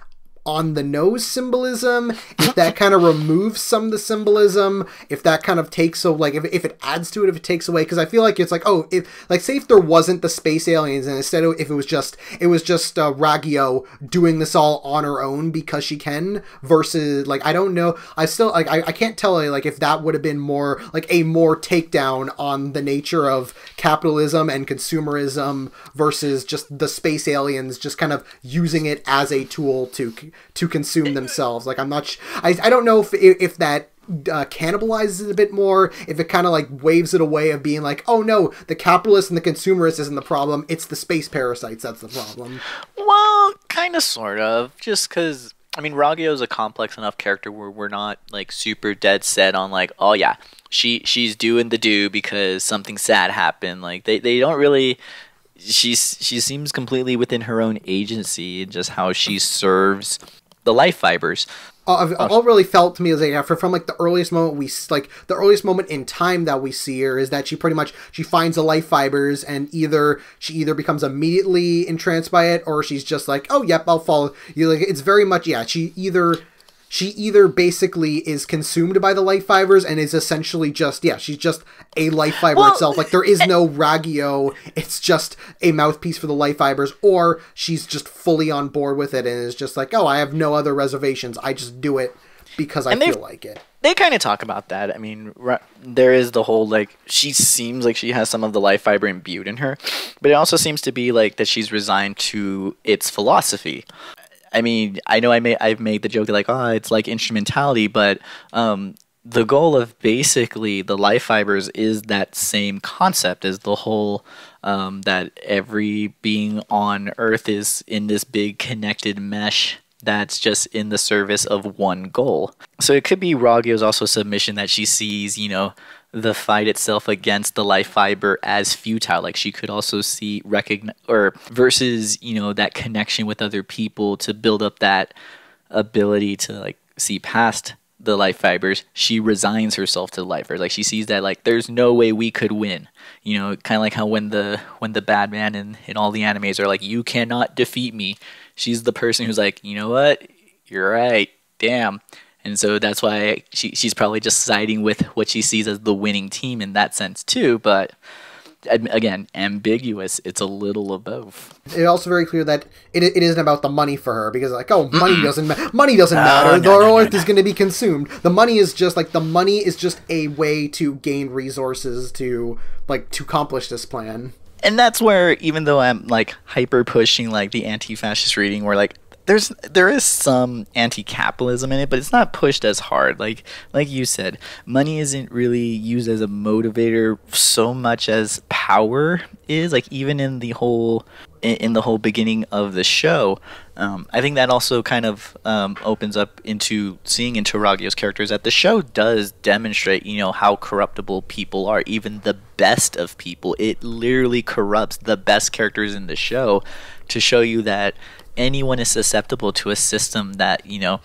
on the nose symbolism if [LAUGHS] that kind of removes some of the symbolism if that kind of takes so like if, if it adds to it if it takes away because i feel like it's like oh if like say if there wasn't the space aliens and instead of if it was just it was just uh, ragyo doing this all on her own because she can versus like i don't know i still like i, I can't tell like if that would have been more like a more takedown on the nature of capitalism and consumerism versus just the space aliens just kind of using it as a tool to to consume themselves. Like I'm not, sh- I I don't know if if that uh, cannibalizes it a bit more. If it kind of like waves it away of being like, oh no, the capitalist and the consumerist isn't the problem. It's the space parasites that's the problem. Well, kind of, sort of. Just because I mean, Ragyo is a complex enough character where we're not like super dead set on like, oh yeah, she she's doing the do because something sad happened. Like they they don't really she's she seems completely within her own agency and just how she serves the life fibers. Uh, all really felt to me is like after from like the earliest moment we like the earliest moment in time that we see her is that she pretty much she finds the life fibers and either she either becomes immediately entranced by it or she's just like oh yep I'll follow you like it's very much yeah she either she either basically is consumed by the life fibers and is essentially just yeah she's just a life fiber well, itself. Like there is no ragyo. It's just a mouthpiece for the life fibers or she's just fully on board with it and is just like oh i have no other reservations. I just do it because i feel like it. they kind of talk about that. I mean there is the whole like she seems like she has some of the life fiber imbued in her but it also seems to be like that she's resigned to its philosophy I mean, I know I may I've made the joke that like, oh, it's like instrumentality, but um, the goal of basically the life fibers is that same concept as the whole um, that every being on Earth is in this big connected mesh that's just in the service of one goal. So it could be Ragyo's also submission that she sees, you know, the fight itself against the life fiber as futile. Like she could also see recognize or versus you know that connection with other people to build up that ability to like see past the life fibers. She resigns herself to the life fibers. Like she sees that like there's no way we could win. You know, kind of like how when the when the bad man in in all the animes are like you cannot defeat me. She's the person who's like you know what you're right. Damn and so that's why she, she's probably just siding with what she sees as the winning team in that sense too. But again, ambiguous. It's a little of both. It's also very clear that it, it isn't about the money for her because like oh money doesn't ma- money doesn't matter. No, the no, earth no, is going to be consumed. The money is just like the money is just a way to gain resources to like to accomplish this plan. and that's where even though I'm like hyper pushing like the anti-fascist reading, where like there's there is some anti-capitalism in it, but it's not pushed as hard. Like like you said, money isn't really used as a motivator so much as power is. Like even in the whole in, the whole beginning of the show, um, I think that also kind of um, opens up into seeing Interrogio's characters that the show does demonstrate, you know, how corruptible people are. Even the best of people, it literally corrupts the best characters in the show to show you that anyone is susceptible to a system that you know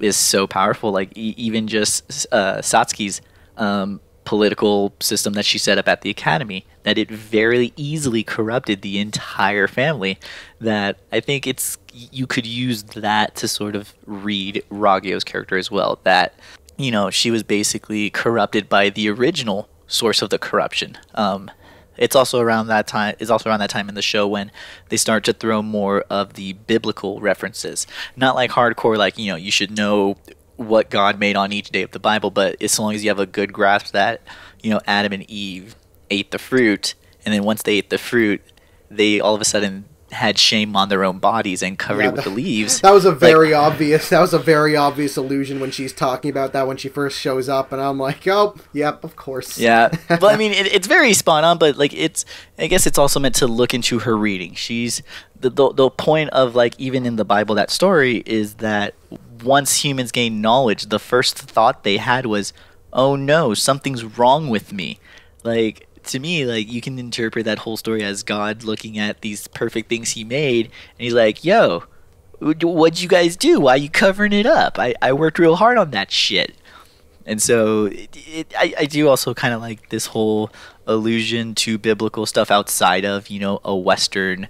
is so powerful. Like e- even just uh, Satsuki's um, political system that she set up at the academy, that it very easily corrupted the entire family. That I think it's you could use that to sort of read Ragyo's character as well. That you know she was basically corrupted by the original source of the corruption. Um, it's also around that time. It's also around that time in the show when they start to throw more of the biblical references. Not like hardcore, like you know, you should know what God made on each day of the Bible, but as long as you have a good grasp that you know Adam and Eve ate the fruit, and then once they ate the fruit, they all of a sudden had shame on their own bodies and covered Yeah, it with that- the leaves. That was a very Like, obvious. That was a very obvious illusion when she's talking about that when she first shows up, and I'm like, oh, yep, of course. Yeah, [LAUGHS] but I mean, it, it's very spot on. But like, it's I guess it's also meant to look into her reading. She's the, the the point of like even in the Bible that story is that once humans gain knowledge, the first thought they had was, "Oh no, something's wrong with me." Like to me, like you can interpret that whole story as God looking at these perfect things He made, and He's like, "Yo." What'd you guys do? Why you covering it up? I, I worked real hard on that shit. And so it, it, I, I do also kind of like this whole allusion to biblical stuff outside of, you know, a Western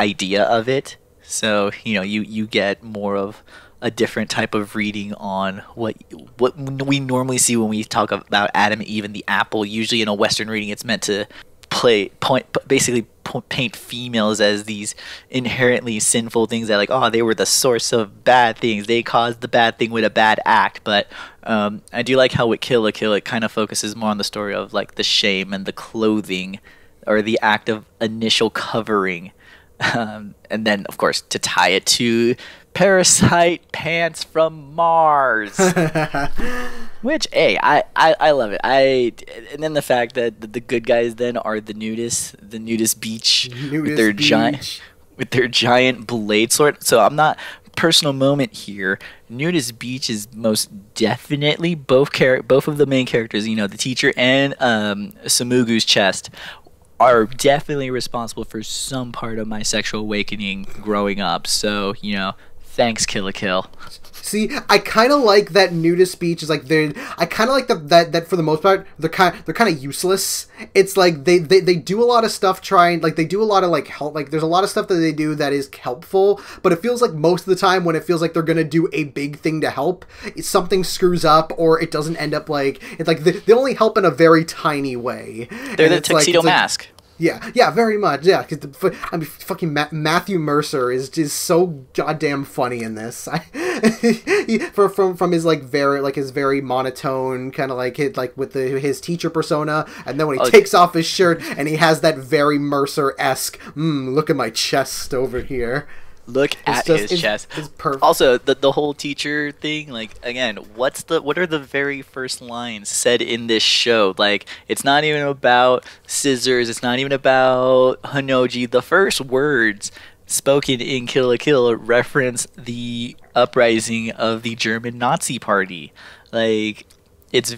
idea of it. So, you know, you, you get more of a different type of reading on what what we normally see when we talk about Adam and Eve and the apple. Usually in a Western reading, it's meant to play point basically paint females as these inherently sinful things that like oh they were the source of bad things. They caused the bad thing with a bad act. But um, i do like how with kill la kill it kind of focuses more on the story of like the shame and the clothing or the act of initial covering. [LAUGHS] Um, and then of course to tie it to parasite pants from mars [LAUGHS] which, hey, I, I, I love it. I and then the fact that the, the good guys then are the nudists, the nudist beach with Nudist their giant with their giant blade sword. So I'm not personal moment here. Nudist beach is most definitely both char- both of the main characters. You know, the teacher and um, Tsumugu's chest are definitely responsible for some part of my sexual awakening growing up. So you know, thanks, Kill la Kill. See, I kind of like that nudist speech. Is like they're. I kind of like that, that. That for the most part, they're kind. They're kind of useless. It's like they, they they do a lot of stuff trying. Like they do a lot of like help. Like there's a lot of stuff that they do that is helpful. But it feels like most of the time when it feels like they're gonna do a big thing to help, something screws up or it doesn't end up like it's like they, they only help in a very tiny way. They're And the like- tuxedo like- mask. Yeah, yeah, very much. Yeah, because I mean, fucking Ma- Matthew Mercer is just so goddamn funny in this. [LAUGHS] I, he, for, from from his like very like his very monotone kind of like hit like with the his teacher persona, and then when he Oh. takes off his shirt and he has that very Mercer esque. Mm, look at my chest over here. Look at just- his it's- chest. it's perfect. Also, the the whole teacher thing, like again, what's the what are the very first lines said in this show? Like, it's not even about scissors. It's not even about Honnouji. The first words spoken in Kill la Kill reference the uprising of the German Nazi Party. Like, it's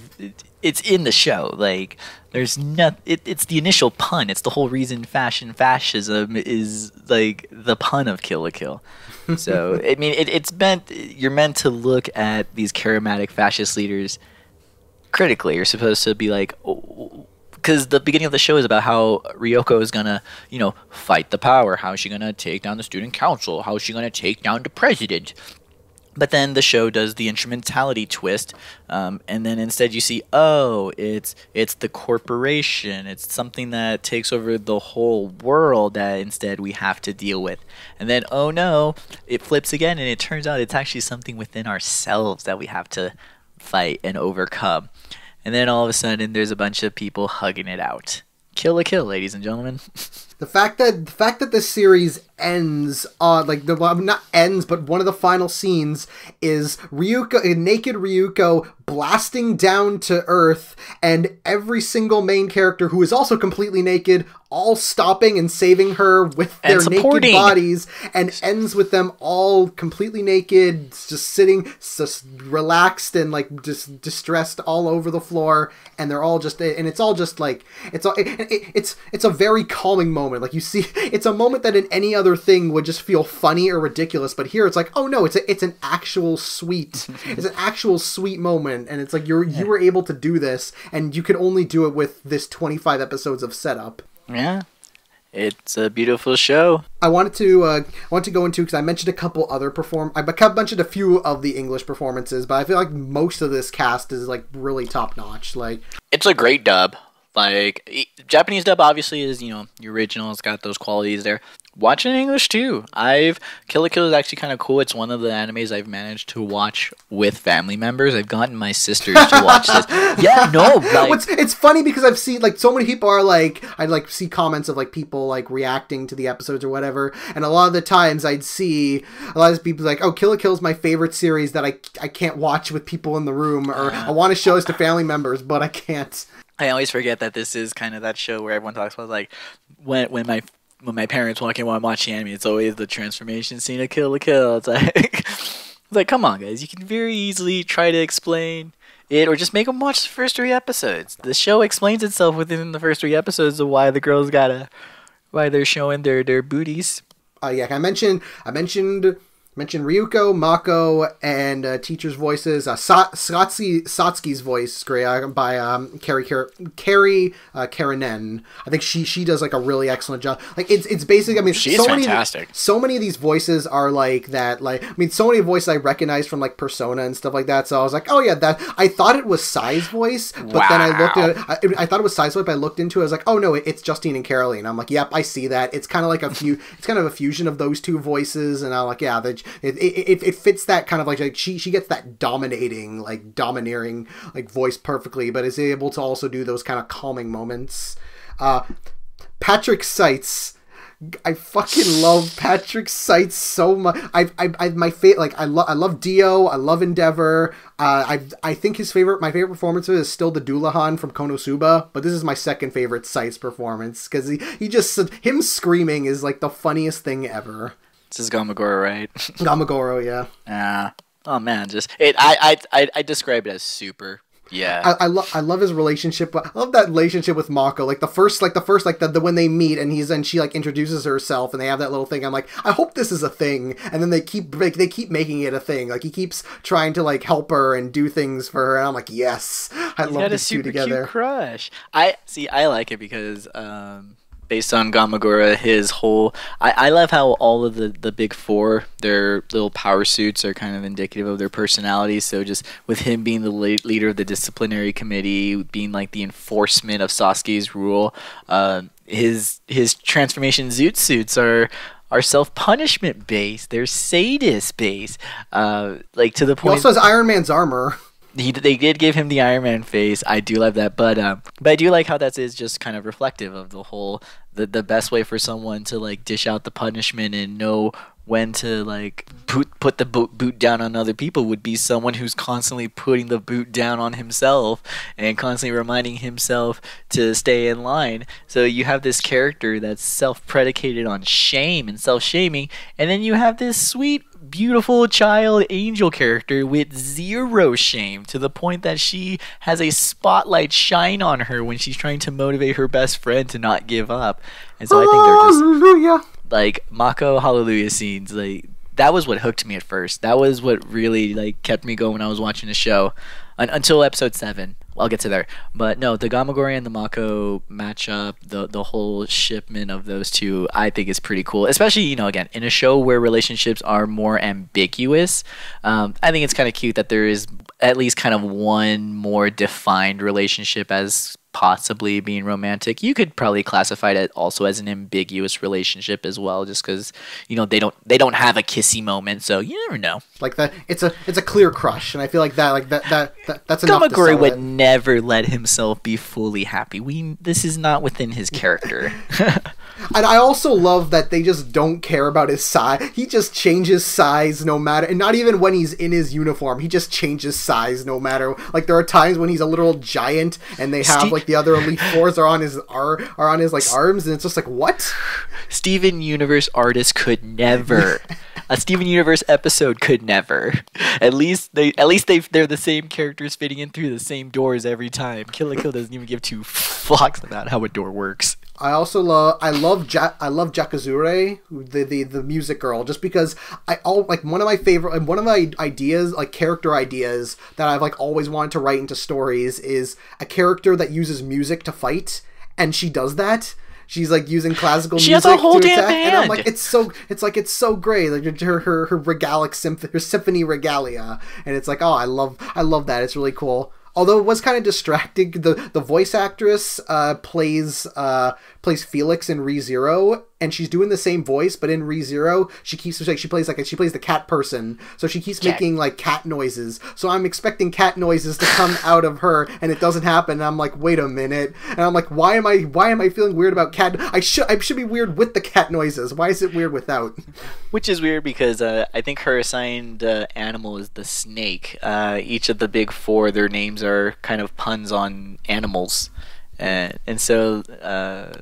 it's in the show. Like, there's not. It, it's the initial pun. It's the whole reason fashion fascism is like the pun of Kill la Kill. [LAUGHS] So I mean, it, it's meant you're meant to look at these charismatic fascist leaders critically. You're supposed to be like, oh, oh, because the beginning of the show is about how Ryuko is gonna, you know, fight the power. How is she gonna take down the student council? How is she gonna take down the president? But then the show does the instrumentality twist, um, and then instead you see, oh, it's it's the corporation. It's something that takes over the whole world that instead we have to deal with. And then, oh no, it flips again, and it turns out it's actually something within ourselves that we have to fight and overcome. And then all of a sudden, there's a bunch of people hugging it out. Kill la kill, ladies and gentlemen. [LAUGHS] the fact that the fact that this series ends on like the well, not ends but one of the final scenes is Ryuko naked Ryuko blasting down to earth and every single main character who is also completely naked all stopping and saving her with their naked bodies and ends with them all completely naked just sitting just relaxed and like just distressed all over the floor and they're all just and it's all just like it's all it, it, it's it's a very calming moment. Like you see [LAUGHS] it's a moment that in any other thing would just feel funny or ridiculous but here it's like oh no it's a, it's an actual sweet [LAUGHS] it's an actual sweet moment and it's like you're you were able to do this and you could only do it with this 25 episodes of setup Yeah. It's a beautiful show. I wanted to uh, I want to go into because I mentioned a couple other perform I mentioned a few of the English performances, but I feel like most of this cast is like really top notch. Like It's a great dub. Like Japanese dub obviously is, you know, the original, it's got those qualities there. Watch it in English too. I've Kill la Kill is actually kind of cool. It's one of the animes I've managed to watch with family members. I've gotten my sisters to watch this. [LAUGHS] Yeah, no, like What's it's funny because I've seen like so many people are like I like see comments of like people like reacting to the episodes or whatever, and a lot of the times I'd see a lot of people like, "Oh, Kill la Kill is my favorite series that I I can't watch with people in the room, or I want to show this to family members, but I can't." I always forget that this is kind of that show where everyone talks about like when when my when my parents walk in while I'm watching anime, it's always the transformation scene of Kill la Kill. It's like [LAUGHS] it's like come on guys, you can very easily try to explain it or just make them watch the first three episodes. The show explains itself within the first three episodes of why the girls gotta why they're showing their their booties. uh, yeah, I mentioned I mentioned mentioned Ryuko, Mako, and uh, teachers' voices. Uh, Sa- Satsuki Satsuki's voice is great uh, by um, Carrie Car- Carrie uh. I think she she does like a really excellent job. Like it's it's basically I mean She's so many fantastic. so many of these voices are like that. Like I mean so many voices I recognize from like Persona and stuff like that. So I was like oh yeah that I thought it was Sai's voice, but then I looked at it. I, I thought it was Sai's voice, but I looked into it. I was like oh no it's Justine and Caroline. I'm like yep I see that. It's kind of like a few. it's kind of a fusion of those two voices, and I'm like yeah that it, it, it, it fits that kind of like, like she she gets that dominating like domineering like voice perfectly, but is able to also do those kind of calming moments. Uh, Patrick Seitz. I fucking love Patrick Seitz so much. I, I, I my favorite, like I love, I love Dio. I love Endeavor. Uh, I, I think his favorite, my favorite performance is still the Dullahan from Konosuba, but this is my second favorite Seitz performance because he, he just him screaming is like the funniest thing ever. This is Gamagori, right? [LAUGHS] Gamagori, yeah. Yeah. Oh man, just it. I I I, I describe it as super. Yeah. I, I love I love his relationship. I love that relationship with Mako. Like the first, like the first, like the, the when they meet and he's and she like introduces herself and they have that little thing. I'm like, I hope this is a thing. And then they keep like, they keep making it a thing. Like he keeps trying to like help her and do things for her. And I'm like, yes, I He's love these two together. crush. I see. I like it because um, based on Gamagori, his whole. I, I love how all of the the big four, their little power suits are kind of indicative of their personalities. So just with him being the leader of the disciplinary committee, being like the enforcement of Satsuki's rule, uh, his his transformation zoot suits are. Are self punishment based. They're sadist based. Uh, like to the He point also has Iron Man's armor. He they did give him the Iron Man face. I do love that, but um, but I do like how that is just kind of reflective of the whole the the best way for someone to like dish out the punishment and know when to like put put the boot boot down on other people would be someone who's constantly putting the boot down on himself and constantly reminding himself to stay in line. So you have this character that's self-predicated on shame and self-shaming, and then you have this sweet beautiful child angel character with zero shame to the point that she has a spotlight shine on her when she's trying to motivate her best friend to not give up. And so I think they're just Hallelujah. like Mako Hallelujah scenes like that was what hooked me at first. That was what really like kept me going when I was watching the show Un- until episode 7. I'll get to there. But no, the Gamagori and the Mako matchup, the the whole shipment of those two, I think is pretty cool. Especially, you know, again, in a show where relationships are more ambiguous. Um, I think it's kind of cute that there is at least kind of one more defined relationship as possibly being romantic. You could probably classify it also as an ambiguous relationship as well, just because you know they don't they don't have a kissy moment, so you never know. Like that, it's a it's a clear crush, and I feel like that like that that, that that's enough Gamagori would it. never let himself be fully happy. We this is not within his character. [LAUGHS] [LAUGHS] And I also love that they just don't care about his size. He just changes size no matter, and not even when he's in his uniform. He just changes size no matter. Like there are times when he's a literal giant, and they have Steve- like the other elite fours are on his are are on his like arms, and it's just like what? Steven Universe artist could never. A Steven Universe episode could never. At least they, at least they, they're the same characters fitting in through the same doors every time. Kill la Kill doesn't even give two [LAUGHS] fucks about how a door works. I also love I love ja- I love Jakuzure, the, the the music girl, just because I all like one of my favorite one of my ideas like character ideas that I've like always wanted to write into stories is a character that uses music to fight, and she does that. She's like using classical She has music a whole to damn attack, and I'm band. like, it's so it's like it's so great, like her her her regalic symph- her symphony regalia, and it's like, oh, I love I love that. It's really cool. Although it was kind of distracting. The the voice actress uh, plays uh, plays Felix in ReZero, and she's doing the same voice, but in ReZero, she keeps like she plays like she plays the cat person, so she keeps Cat. making like cat noises. So I'm expecting cat noises to come [LAUGHS] out of her, and it doesn't happen. And I'm like, wait a minute, and I'm like, why am I why am I feeling weird about cat? I should I should be weird with the cat noises. Why is it weird without? [LAUGHS] Which is weird because uh, I think her assigned uh, animal is the snake. Uh, each of the big four, their names are kind of puns on animals, and and so uh,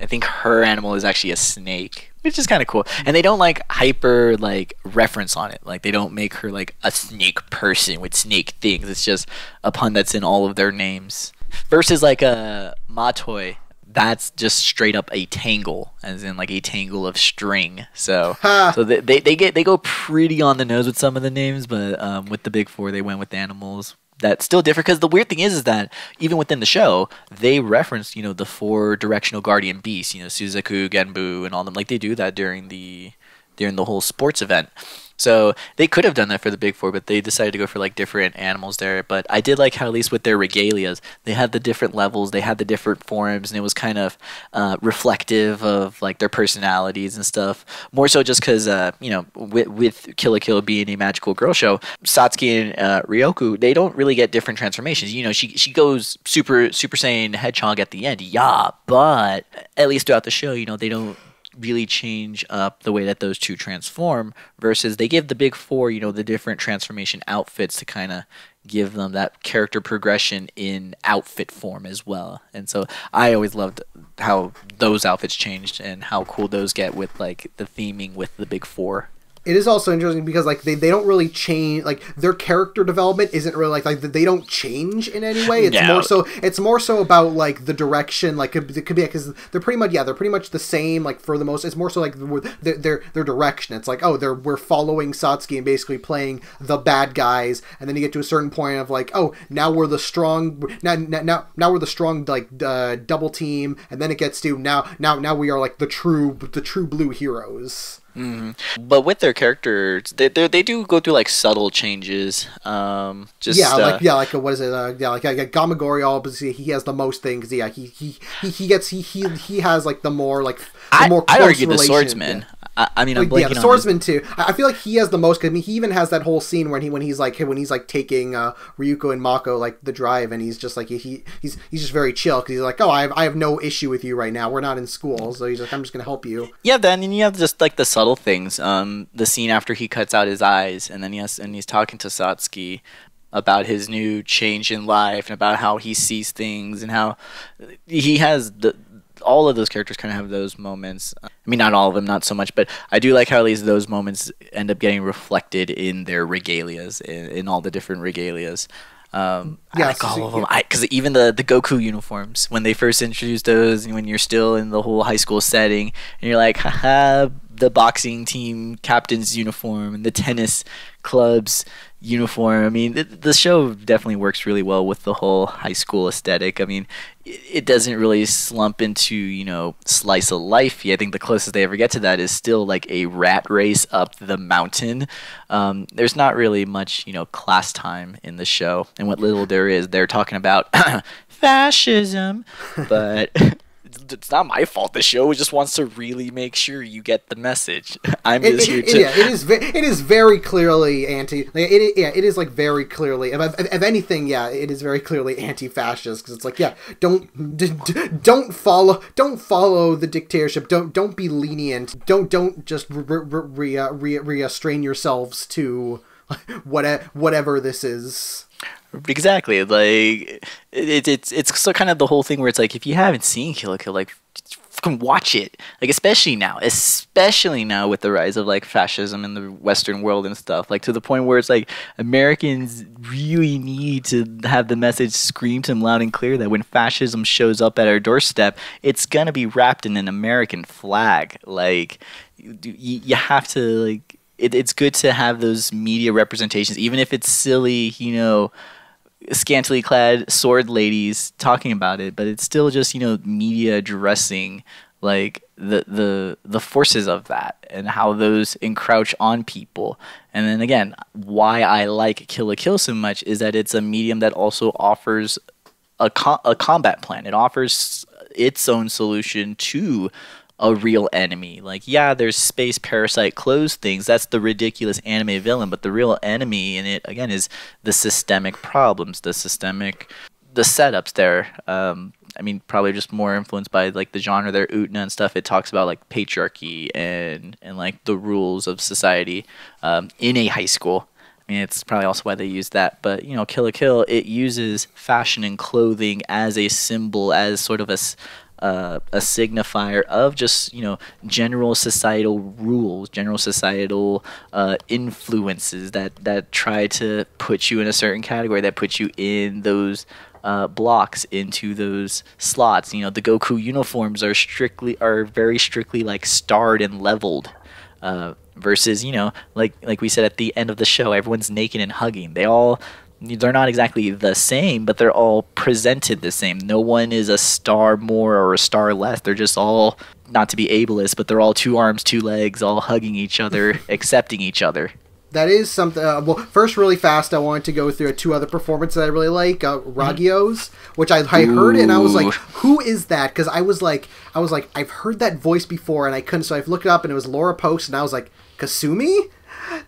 I think her animal is actually a snake, which is kind of cool. And they don't like hyper like reference on it. Like they don't make her like a snake person with snake things. It's just a pun that's in all of their names. Versus like a Matoi, that's just straight up a tangle, as in like a tangle of string. So, so they, they they get they go pretty on the nose with some of the names, but um, with the big four, they went with animals. That's still different because the weird thing is, is that even within the show, they reference you know the four directional guardian beasts, you know Suzaku, Genbu, and all them. Like they do that during the during the whole sports event. So they could have done that for the big four, but they decided to go for like different animals there. But I did like how at least with their regalias, they had the different levels, they had the different forms, and it was kind of uh, reflective of like their personalities and stuff. More so just because uh, you know with, with Kill la Kill being a magical girl show, Satsuki and uh, Ryuko they don't really get different transformations. You know, she she goes super Super Saiyan Hedgehog at the end, yeah, but at least throughout the show, you know, they don't really change up the way that those two transform versus they give the big four you know the different transformation outfits to kind of give them that character progression in outfit form as well. And so i always loved how those outfits changed and how cool those get with like the theming with the big four it is also interesting because like they, they don't really change like their character development isn't really like like they don't change in any way. It's more so it's more so about like the direction like it, it could be because they're pretty much yeah they're pretty much the same like for the most it's more so like their their, their direction. It's like oh they're we're following Satsuki and basically playing the bad guys and then you get to a certain point of like oh now we're the strong now now now, now we're the strong like uh, double team and then it gets to now now now we are like the true the true blue heroes but with their characters they they they do go through like subtle changes um just yeah, uh, like yeah, like what is it? Uh, yeah, like, like Gamagori. Obviously, he has the most things. Yeah, he he he, he gets he, he he has like the more like the I, more. Close argue the swordsman yeah. I, I mean i'm Like, yeah, the swordsman too. I feel like he has the most. Cause, I mean, he even has that whole scene when he when he's like when he's like taking uh, Ryuko and Mako like the drive, and he's just like he he's he's just very chill because he's like, oh, I have, I have no issue with you right now. We're not in school, so he's like, I'm just gonna help you. Yeah, then and you have just like the subtle things. Um, the scene after he cuts out his eyes, and then he has, and he's talking to Satsuki about his new change in life and about how he sees things and how he has the all of those characters kind of have those moments. I mean, not all of them, not so much, but I do like how at least those moments end up getting reflected in their regalias, in, in all the different regalias. Um, Yeah, I like all of them. Because even the, the Goku uniforms, when they first introduced those, and when you're still in the whole high school setting, and you're like, haha, the boxing team captain's uniform and the tennis club's uniform. I mean, the, the show definitely works really well with the whole high school aesthetic. I mean, it, it doesn't really slump into, you know, slice of life. I think the closest they ever get to that is still like a rat race up the mountain. Um, there's not really much, you know, class time in the show. And what little there is, they're talking about [COUGHS] fascism. But [LAUGHS] it's not my fault. The show just wants to really make sure you get the message. [LAUGHS] I'm It, just it- here it- to. yeah, it is. Ve- it is very clearly anti. Like, it, yeah, it is like very clearly. If, if, if anything, yeah, it is very clearly anti-fascist because it's like, yeah, don't d- d- don't follow don't follow the dictatorship. Don't don't be lenient. Don't don't just re, re, re, re, uh, restrain yourselves to [LAUGHS] whatever whatever this is. Exactly. Like it, it's it's so kind of the whole thing where it's like if you haven't seen Kill Kill, like watch it. Like especially now, especially now with the rise of like fascism in the Western world and stuff. Like to the point where it's like Americans really need to have the message screamed to them loud and clear that when fascism shows up at our doorstep, it's gonna be wrapped in an American flag. Like you you have to like. It, it's good to have those media representations, even if it's silly, you know, scantily clad sword ladies talking about it, but it's still just you know media addressing like the the the forces of that and how those encroach on people. And then again, why I like Kill la Kill so much is that it's a medium that also offers a co- a combat plan. It offers its own solution to a real enemy. Like, yeah, there's space parasite clothes things. That's the ridiculous anime villain, but the real enemy in it again is the systemic problems, the systemic the setups there. Um, I mean, probably just more influenced by like the genre there, Utena and stuff. It talks about like patriarchy and and like the rules of society um, in a high school. I mean, it's probably also why they use that. But you know, Kill la Kill, it uses fashion and clothing as a symbol, as sort of a uh, a signifier of just you know general societal rules, general societal uh, influences that that try to put you in a certain category, that put you in those uh, blocks into those slots. You know, the Goku uniforms are strictly are very strictly like starred and leveled. Uh, versus, you know, like like we said at the end of the show, everyone's naked and hugging. They all they're not exactly the same, but they're all presented the same. No one is a star more or a star less. They're just all not to be ableist, but they're all two arms, two legs, all hugging each other, [LAUGHS] accepting each other. That is something. Uh, well, first, really fast, I wanted to go through two other performances that I really like. Uh, Ragyo's, which I, I heard and I was like, "Who is that?" Because I was like, I was like, I've heard that voice before, and I couldn't. So I looked it up, and it was Laura Post, and I was like, Kasumi.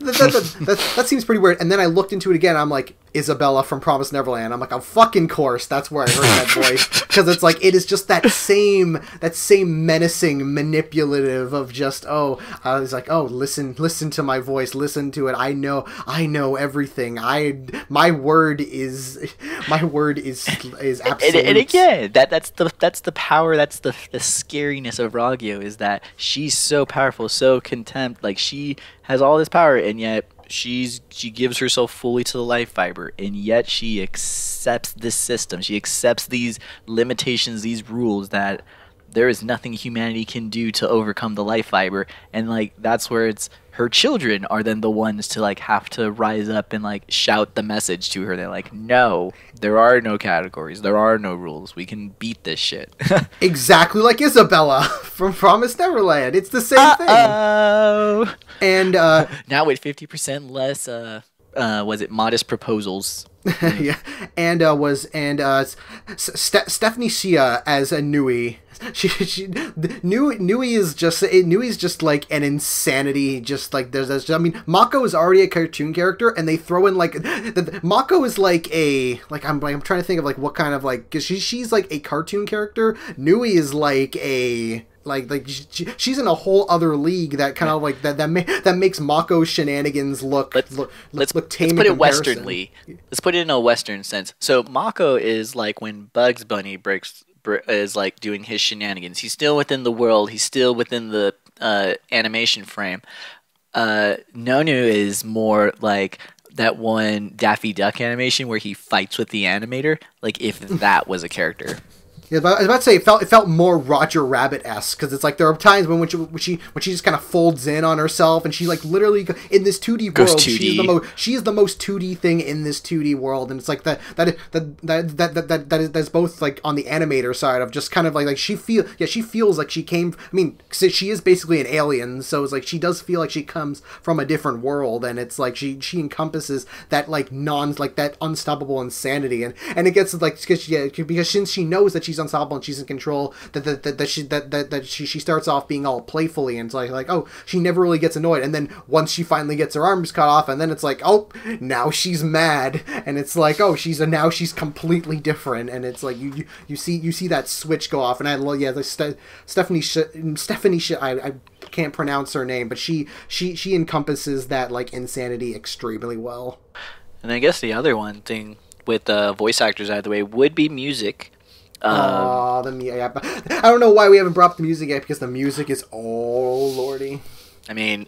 That, that, that, that, that seems pretty weird. And then I looked into it again. I'm like, Isabella from Promise Neverland. I'm like, oh fucking course, that's where I heard that voice [LAUGHS] because it's like it is just that same that same menacing, manipulative of just oh, I was like, oh, listen, listen to my voice, listen to it. I know, I know everything. I my word is my word is is And, absolute. and again, that that's the that's the power. That's the the scariness of Ragyo is that she's so powerful, so contempt. Like she has all this power, and yet she's she gives herself fully to the life fiber, and yet she accepts this system. She accepts these limitations, these rules that there is nothing humanity can do to overcome the life fiber, and like that's where it's her children are then the ones to like have to rise up and like shout the message to her. They're like, no, there are no categories, there are no rules. We can beat this shit. [LAUGHS] exactly like Isabella [LAUGHS] from Promise Neverland. It's the same thing. Oh, And uh, [LAUGHS] now with fifty percent less, uh, uh, was it modest proposals? [LAUGHS] yeah, and uh, was and uh, S- Ste- Stephanie Sheh as a Nui. She, she Nui, Nui is just Nui is just like an insanity. Just like there's, there's I mean, Mako is already a cartoon character, and they throw in like the- Mako is like a like I'm like I'm trying to think of like what kind of like because she she's like a cartoon character. Nui is like a like like she, she's in a whole other league that kind of like that that ma- that makes Mako shenanigans look Let's look, let's, look tame. let's in put it westernly. Let's put it in a western sense. So Mako is like when Bugs Bunny breaks br- is like doing his shenanigans. He's still within the world. He's still within the uh, animation frame. Uh, Nonu is more like that one Daffy Duck animation where he fights with the animator. Like if [LAUGHS] that was a character. Yeah, I was about to say it felt it felt more Roger Rabbit esque because it's like there are times when when she when she, when she just kind of folds in on herself and she like literally in this two D world she's 2D. the most she is the most two D thing in this two D world and it's like that that that that that that, that, that is that's both like on the animator side of just kind of like like she feel yeah she feels like she came I mean she is basically an alien so it's like she does feel like she comes from a different world and it's like she she encompasses that like non like that unstoppable insanity and and it gets like because yeah because since she knows that she's she's unstoppable and she's in control. That that, that, that she that, that, that she, she starts off being all playfully and it's like like oh she never really gets annoyed and then once she finally gets her arms cut off and then it's like oh now she's mad and it's like oh she's a now she's completely different and it's like you you, you see you see that switch go off and I love yeah the Ste- Stephanie Sh- Stephanie Sh- I, I can't pronounce her name but she she she encompasses that like insanity extremely well. And I guess the other one thing with the uh, voice actors the way would be music. Um, oh, the yeah, I don't know why we haven't brought up the music yet because the music is oh lordy. I mean,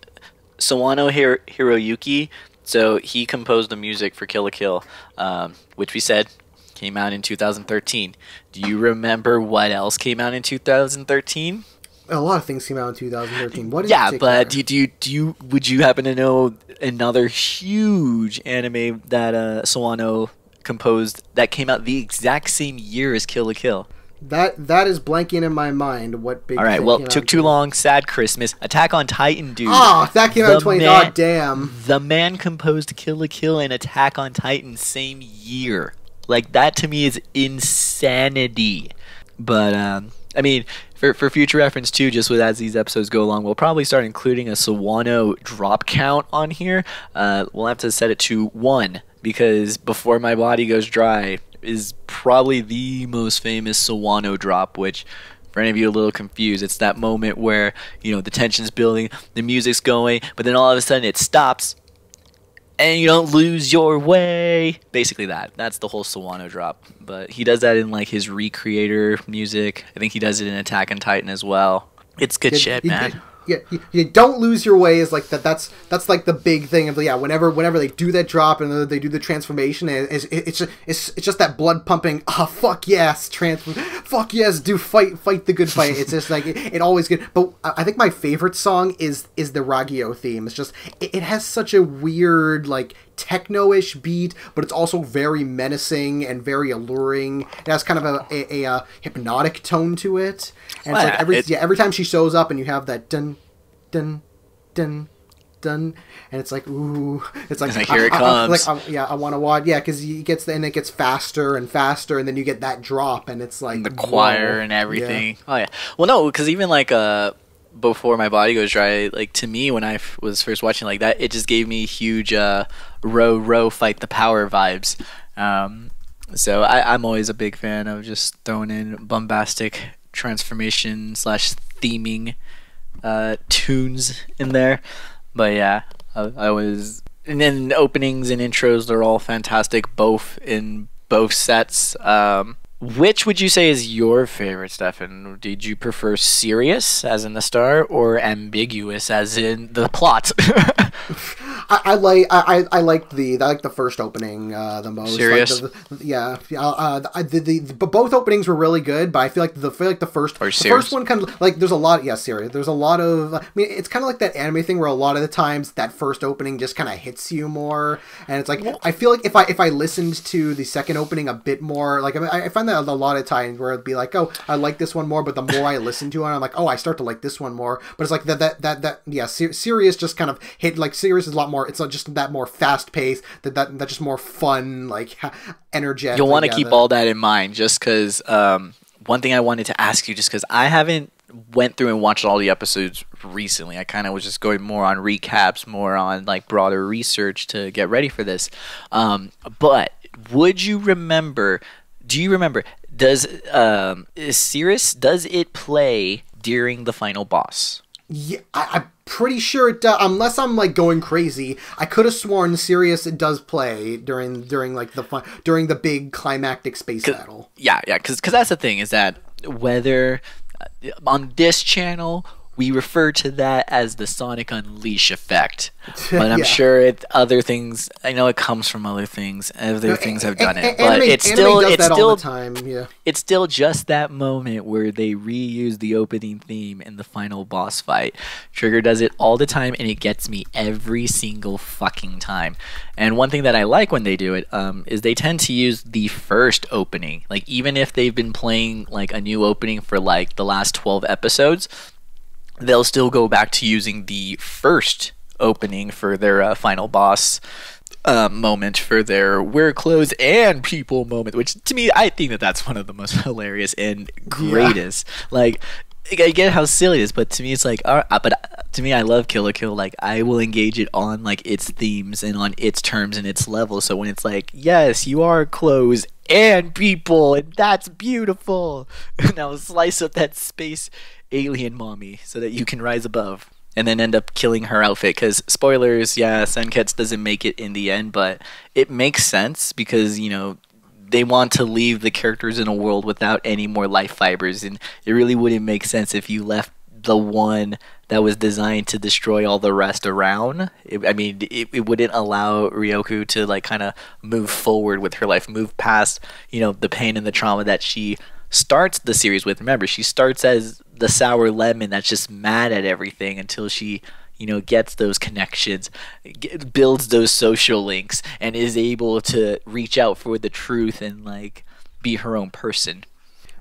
Sawano Hiro- Hiroyuki, so he composed the music for Kill la Kill, um, which we said came out in 2013. Do you remember what else came out in 2013? A lot of things came out in 2013. What? yeah, but do you, do you do you would you happen to know another huge anime that uh, Sawano composed that came out the exact same year as Kill la Kill. That that is blanking in my mind. What big? All right. Well, took too long. Sad Christmas. Attack on Titan, dude. Oh, that came the out twenty. God damn. The man composed Kill la Kill and Attack on Titan same year. Like that to me is insanity. But um, I mean, for, for future reference too, just with as these episodes go along, we'll probably start including a Sawano drop count on here. Uh, we'll have to set it to one because before my body goes dry is probably the most famous Sawano drop, which for any of you a little confused, it's that moment where, you know, the tension's building, the music's going, but then all of a sudden it stops and you don't lose your way. Basically that. That's the whole Sawano drop. But he does that in like his recreator music. I think he does it in Attack on Titan as well. It's good shit, man you, you, don't lose your way is like that. That's that's like the big thing of yeah. Whenever whenever they do that drop and they do the transformation, it's it's it's, it's just that blood pumping. Ah, oh, fuck yes, transform. Fuck yes, do fight fight the good fight. It's just like it, it, always good. But I think my favorite song is is the Ragyo theme. It's just it, it has such a weird like techno-ish beat, but it's also very menacing and very alluring. It has kind of a, a, a, a hypnotic tone to it, and it's like every it, yeah every time she shows up and you have that dun dun dun dun and it's like ooh it's like, like here it I, comes I, like I, yeah i want to watch yeah because he gets the, and it gets faster and faster and then you get that drop and it's like and the choir whoa. and everything yeah. oh yeah well no because even like uh before my body goes dry like to me when I f- was first watching like that it just gave me huge uh row row fight the power vibes. Um so I, i'm always a big fan of just throwing in bombastic transformation slash theming uh tunes in there. But yeah I, I was and then openings and intros they're all fantastic both in both sets. Um which would you say is your favorite, Stefan? Did you prefer Sirius, as in the star, or ambiguous, as in the plot? [LAUGHS] I, I, like I, I like the I like the first opening uh, the most. Sirius, like the, the, yeah. Uh, the, the, the, but both openings were really good. But I feel like the feel like the first the first one kind of like there's a lot. Yeah, Sirius. There's a lot of. I mean, it's kind of like that anime thing where a lot of the times that first opening just kind of hits you more, and it's like I feel like if I if I listened to the second opening a bit more, like I, I find that a lot of times where it'd be like, oh, I like this one more, but the more I listen to it, I'm like, oh, I start to like this one more. But it's like that that that that yeah, Sirius just kind of hit like Sirius is a lot more. It's just that more fast paced, that that that just more fun, like energetic. You'll want to keep all that in mind, just because. Um, one thing I wanted to ask you, just because I haven't went through and watched all the episodes recently. I kind of was just going more on recaps, more on like broader research to get ready for this. Um, but would you remember? Do you remember does um, Sirius does it play during the final boss? Yeah, I, am pretty sure it does. Unless I'm like going crazy, I could have sworn Sirius it does play during during like the fun, during the big climactic space battle. Yeah, yeah, because that's the thing is that whether uh, on this channel we refer to that as the Sonic Unleash effect. [LAUGHS] But I'm yeah. sure it other things. I know it comes from other things. Other no, things have done it, but anime, it's still it's still time. Yeah, it's still just that moment where they reuse the opening theme in the final boss fight. Trigger does it all the time, and it gets me every single fucking time. And one thing that I like when they do it um, is they tend to use the first opening. Like even if they've been playing like a new opening for like the last twelve episodes they'll still go back to using the first opening for their uh, final boss uh, moment for their wear clothes and people moment, which to me, I think that that's one of the most [LAUGHS] hilarious and greatest. Yeah. Like, I get how silly it is, but to me, it's like, uh, but uh, to me, I love Kill la Kill. Like, I will engage it on like its themes and on its terms and its level. So when it's like, yes, you are clothes and people, and that's beautiful. [LAUGHS] now slice up that space alien mommy so that you can rise above and then end up killing her outfit. Because spoilers, yeah, Senketsu doesn't make it in the end, but it makes sense because you know they want to leave the characters in a world without any more life fibers, and it really wouldn't make sense if you left the one that was designed to destroy all the rest around. It, I mean, it, it wouldn't allow Ryuko to like kind of move forward with her life, move past you know the pain and the trauma that she starts the series with. Remember, she starts as the sour lemon that's just mad at everything until she you know gets those connections get, builds those social links and is able to reach out for the truth and like be her own person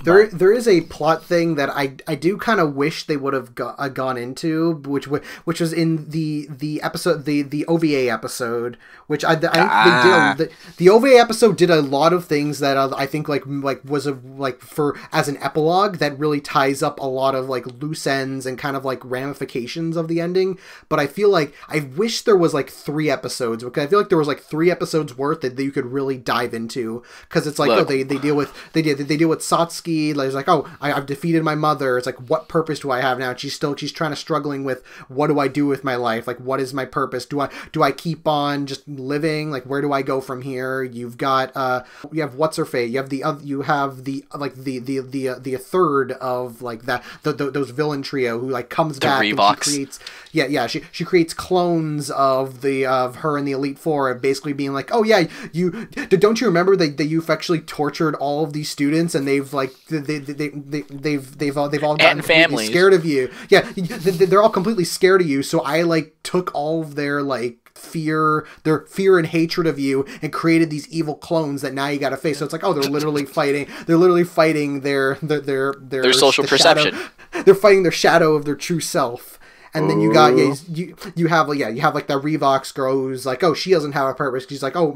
there, there is a plot thing that I, I do kind of wish they would have go, uh, gone into, which which was in the the episode the the OVA episode, which I, I ah. they did the, the OVA episode did a lot of things that uh, I think like like was a like for as an epilogue that really ties up a lot of like loose ends and kind of like ramifications of the ending. But I feel like I wish there was like three episodes because I feel like there was like three episodes worth that, that you could really dive into because it's like Look. oh they, they deal with they deal they deal with Satsuki like, like oh, I, have defeated my mother. It's like, what purpose do I have now? And she's still, she's trying to struggling with what do I do with my life? Like, what is my purpose? Do I, do I keep on just living? Like, where do I go from here? You've got, uh, you have what's her fate. You have the, uh, you have the, like the, the, the, uh, the third of like that, the, the, those villain trio who like comes the back Reeboks. and she creates, yeah, yeah, she, she creates clones of the, of her and the Elite Four, basically being like, oh yeah, you, don't you remember that, that you've actually tortured all of these students and they've like they, they, they, they've they've all they've all gotten scared of you. Yeah, they're all completely scared of you. So I like took all of their like fear their fear and hatred of you and created these evil clones that now you got to face so it's like oh they're literally [LAUGHS] fighting they're literally fighting their their their their, their social perception shadow. [LAUGHS] they're fighting their shadow of their true self and then you got yeah you you have yeah you have like the Revox girl who's like oh she doesn't have a purpose. She's like oh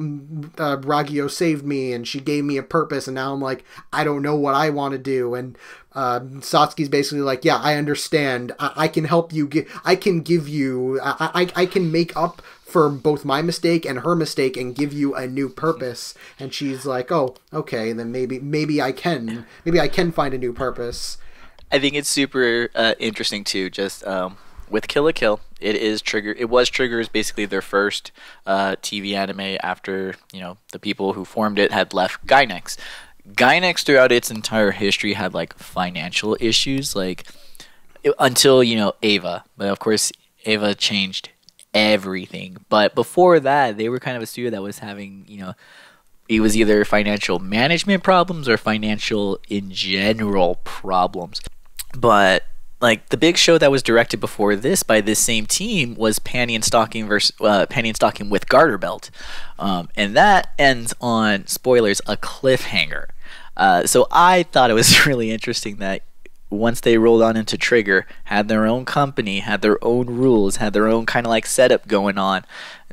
uh, Ragyo saved me and she gave me a purpose and now I'm like I don't know what I want to do. And uh, Satsuki's basically like yeah I understand. I, I can help you get I can give you I, I I can make up for both my mistake and her mistake and give you a new purpose. And she's like oh okay then maybe maybe I can maybe I can find a new purpose. I think it's super uh, interesting too just um with Kill la Kill, it is Trigger. It was Trigger's basically their first uh, TV anime after you know the people who formed it had left Gainax. Gainax throughout its entire history had like financial issues, like it, until you know Eva. But of course, Eva changed everything. But before that, they were kind of a studio that was having you know it was either financial management problems or financial in general problems. But like the big show that was directed before this by this same team was Panty and Stocking versus uh, Panty and Stocking with Garter Belt, um, and that ends on spoilers a cliffhanger. Uh, so I thought it was [LAUGHS] really interesting that once they rolled on into Trigger, had their own company, had their own rules, had their own kind of like setup going on,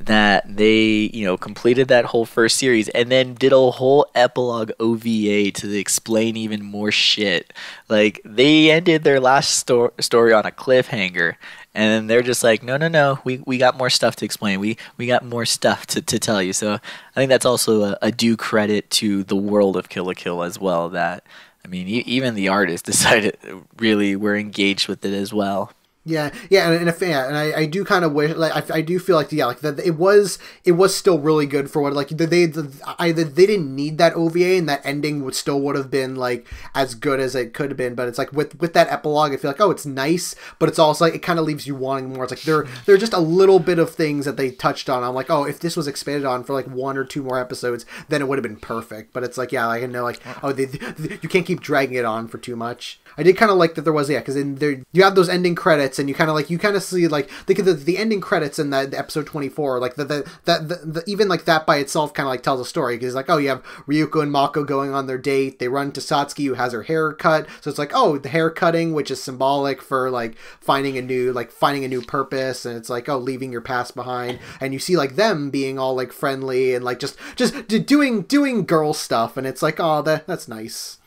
that they, you know, completed that whole first series and then did a whole epilogue OVA to explain even more shit. Like they ended their last sto- story on a cliffhanger and they're just like, no, no, no, we, we got more stuff to explain. We we got more stuff to, to tell you. So I think that's also a, a due credit to the world of Kill la Kill as well. That I mean, even the artists [LAUGHS] decided really we're engaged with it as well. Yeah, yeah, and, and if, yeah, and I, I do kind of wish, like, I, I do feel like, yeah, like that it was, it was still really good for what, like, they, the, I, the, they didn't need that OVA, and that ending would still would have been like as good as it could have been. But it's like with with that epilogue, I feel like, oh, it's nice, but it's also like it kind of leaves you wanting more. It's like there, there are just a little bit of things that they touched on. I'm like, oh, if this was expanded on for like one or two more episodes, then it would have been perfect. But it's like, yeah, like, I know, like, oh, they, they, you can't keep dragging it on for too much. I did kind of like that there was, yeah, because in there you have those ending credits and you kind of like you kind of see like the, the the ending credits in that episode twenty four, like the the that the, the, even like that by itself kind of like tells a story because like oh you have Ryuko and Mako going on their date, they run to Satsuki who has her hair cut, so it's like oh the hair cutting, which is symbolic for like finding a new like finding a new purpose, and it's like oh leaving your past behind, and you see like them being all like friendly and like just just doing doing girl stuff, and it's like oh that that's nice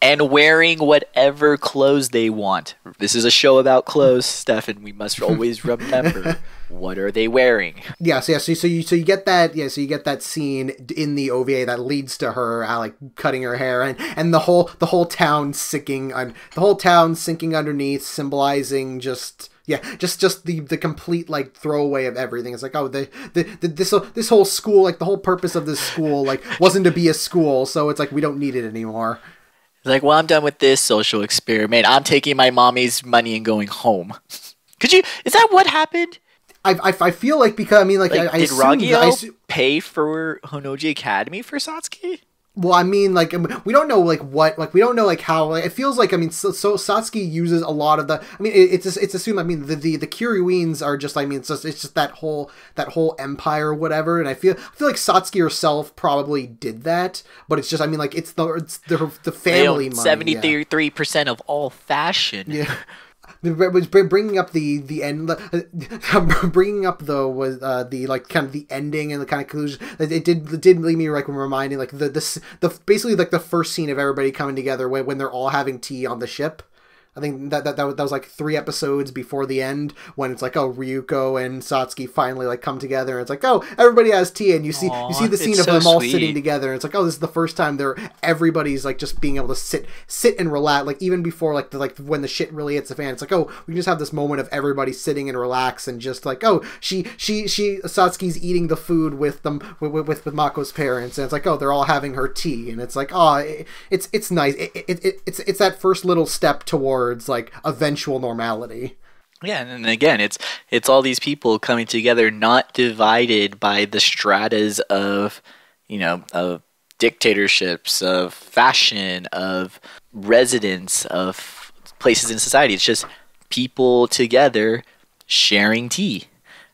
and wearing whatever clothes they want. This is a show about clothes, Stefan. We must [LAUGHS] always remember what are they wearing. Yes, yes. So, so you so you get that yeah. So you get that scene in the OVA that leads to her uh, like cutting her hair and and the whole the whole town sinking on the whole town sinking underneath, symbolizing just yeah just just the the complete like throwaway of everything it's like oh the, the, the this this whole school like the whole purpose of this school like wasn't to be a school so it's like we don't need it anymore like, well, I'm done with this social experiment. I'm taking my mommy's money and going home. [LAUGHS] Could you? Is that what happened? I, I, I feel like because I mean like, like I, I did Ragyo pay for Honnouji Academy for Satsuki? Well i mean like um, we don't know like what like we don't know like how like, it feels like i mean so, so satsuki uses a lot of the i mean it, it's it's assumed i mean the the, the kiryuins are just i mean it's just, it's just that whole that whole empire or whatever and i feel i feel like satsuki herself probably did that but it's just i mean like it's the it's the, the family money 73% of all fashion. Yeah [LAUGHS] was bringing up the the end [LAUGHS] bringing up the was uh, the like kind of the ending and the kind of conclusion it did it did leave me like reminding like the this the basically like the first scene of everybody coming together when, when they're all having tea on the ship I think that, that that, that was like three episodes before the end when it's like oh Ryuko and Satsuki finally like come together. And it's like oh everybody has tea and you see Aww, you see the scene of so them all sweet. sitting together. And it's like oh this is the first time they're everybody's like just being able to sit sit and relax like even before like the like when the shit really hits the fan. It's like oh we can just have this moment of everybody sitting and relax and just like oh she she she Satsuki's eating the food with them with with, with Mako's parents and it's like oh they're all having her tea and it's like oh it, it's it's nice. It, it, it, it's it's that first little step toward towards like eventual normality. Yeah, and again, it's it's all these people coming together, not divided by the stratas of, you know, of dictatorships, of fashion, of residents, of places in society. It's just people together sharing tea.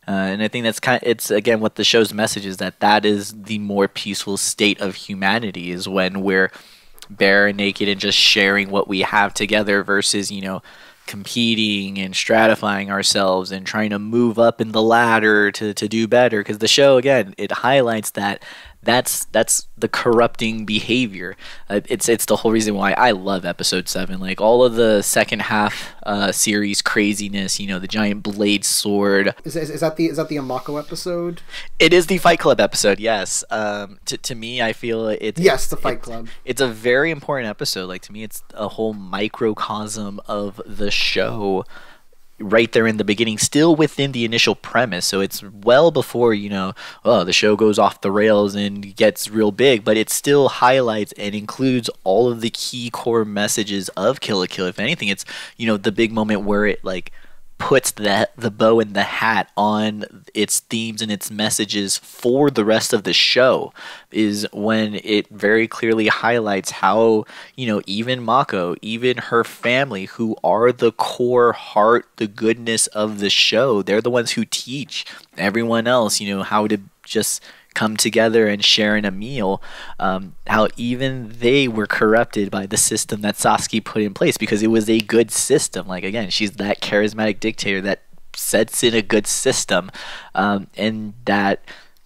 Uh, and I think that's kind. Of, it's again what the show's message is that that is the more peaceful state of humanity is when we're bare and naked and just sharing what we have together versus, you know, competing and stratifying ourselves and trying to move up in the ladder to, to do better. Because the show, again, it highlights that that's that's the corrupting behavior. Uh, it's it's the whole reason why I love episode seven. Like all of the second half uh, series craziness. You know, the giant blade sword. Is, is, is that the is that the Amako episode? It is the Fight Club episode. Yes. Um. To, to me, I feel it's yes the Fight Club. It's a very important episode. Like to me, it's a whole microcosm of the show right there in the beginning, still within the initial premise. So it's well before, you know, oh, the show goes off the rails and gets real big, but it still highlights and includes all of the key core messages of Kill la Kill. If anything, it's, you know, the big moment where it like puts the the bow and the hat on its themes and its messages for the rest of the show is when it very clearly highlights how you know even Mako, even her family, who are the core heart, the goodness of the show, they're the ones who teach everyone else, you know, how to just come together and share in a meal, um, how even they were corrupted by the system that Satsuki put in place because it was a good system. Like again, she's that charismatic dictator that sets in a good system, um, and that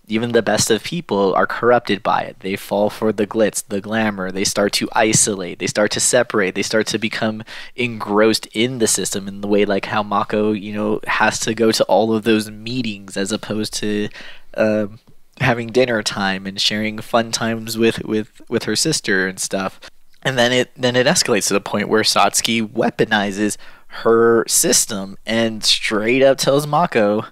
even the best of people are corrupted by it. They fall for the glitz, the glamour. They start to isolate. They start to separate. They start to become engrossed in the system in the way like how Mako, you know, has to go to all of those meetings as opposed to um, having dinner time and sharing fun times with with with her sister and stuff. And then it then it escalates to the point where Satsuki weaponizes her system and straight up tells Mako,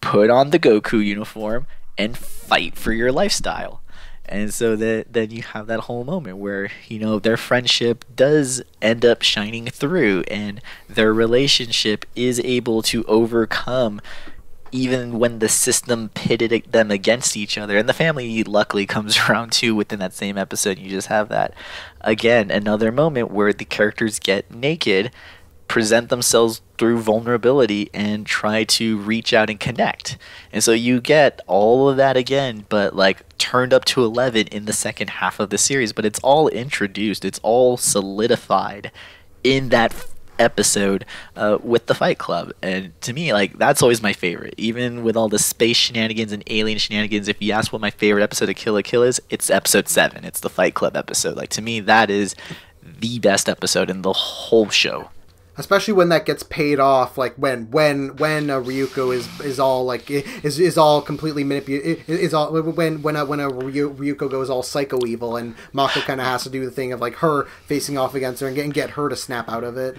put on the Goku uniform and fight for your lifestyle. And so that then you have that whole moment where, you know, their friendship does end up shining through and their relationship is able to overcome even when the system pitted them against each other. And the family luckily comes [LAUGHS] around too within that same episode. You just have that. Again another moment where the characters get naked present themselves through vulnerability and try to reach out and connect. And so you get all of that again, but like turned up to 11 in the second half of the series, but it's all introduced, it's all solidified in that episode uh, with the Fight Club. And to me, like that's always my favorite. Even with all the space shenanigans and alien shenanigans, if you ask what my favorite episode of Kill la Kill is, it's episode seven. It's the Fight Club episode. Like to me, that is the best episode in the whole show especially when that gets paid off like when when when uh, Ryuko is is all like is is all completely manipulated is all when when a, when a Ryuko goes all psycho evil and Mako kind of has to do the thing of like her facing off against her and get, and get her to snap out of it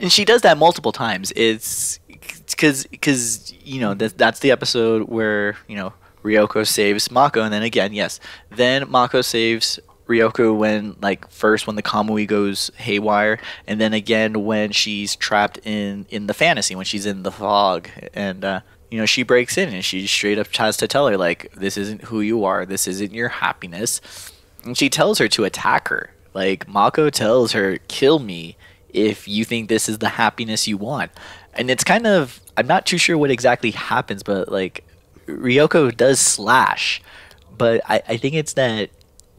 and she does that multiple times. It's because because you know that that's the episode where you know Ryuko saves Mako and then again yes then Mako saves Ryuko when like first when the Kamui goes haywire, and then again when she's trapped in in the fantasy when she's in the fog, and uh, you know she breaks in and she straight up tries to tell her like this isn't who you are, this isn't your happiness, and she tells her to attack her. Like Mako tells her, "Kill me if you think this is the happiness you want," and it's kind of I'm not too sure what exactly happens, but like Ryuko does slash, but I, I think it's that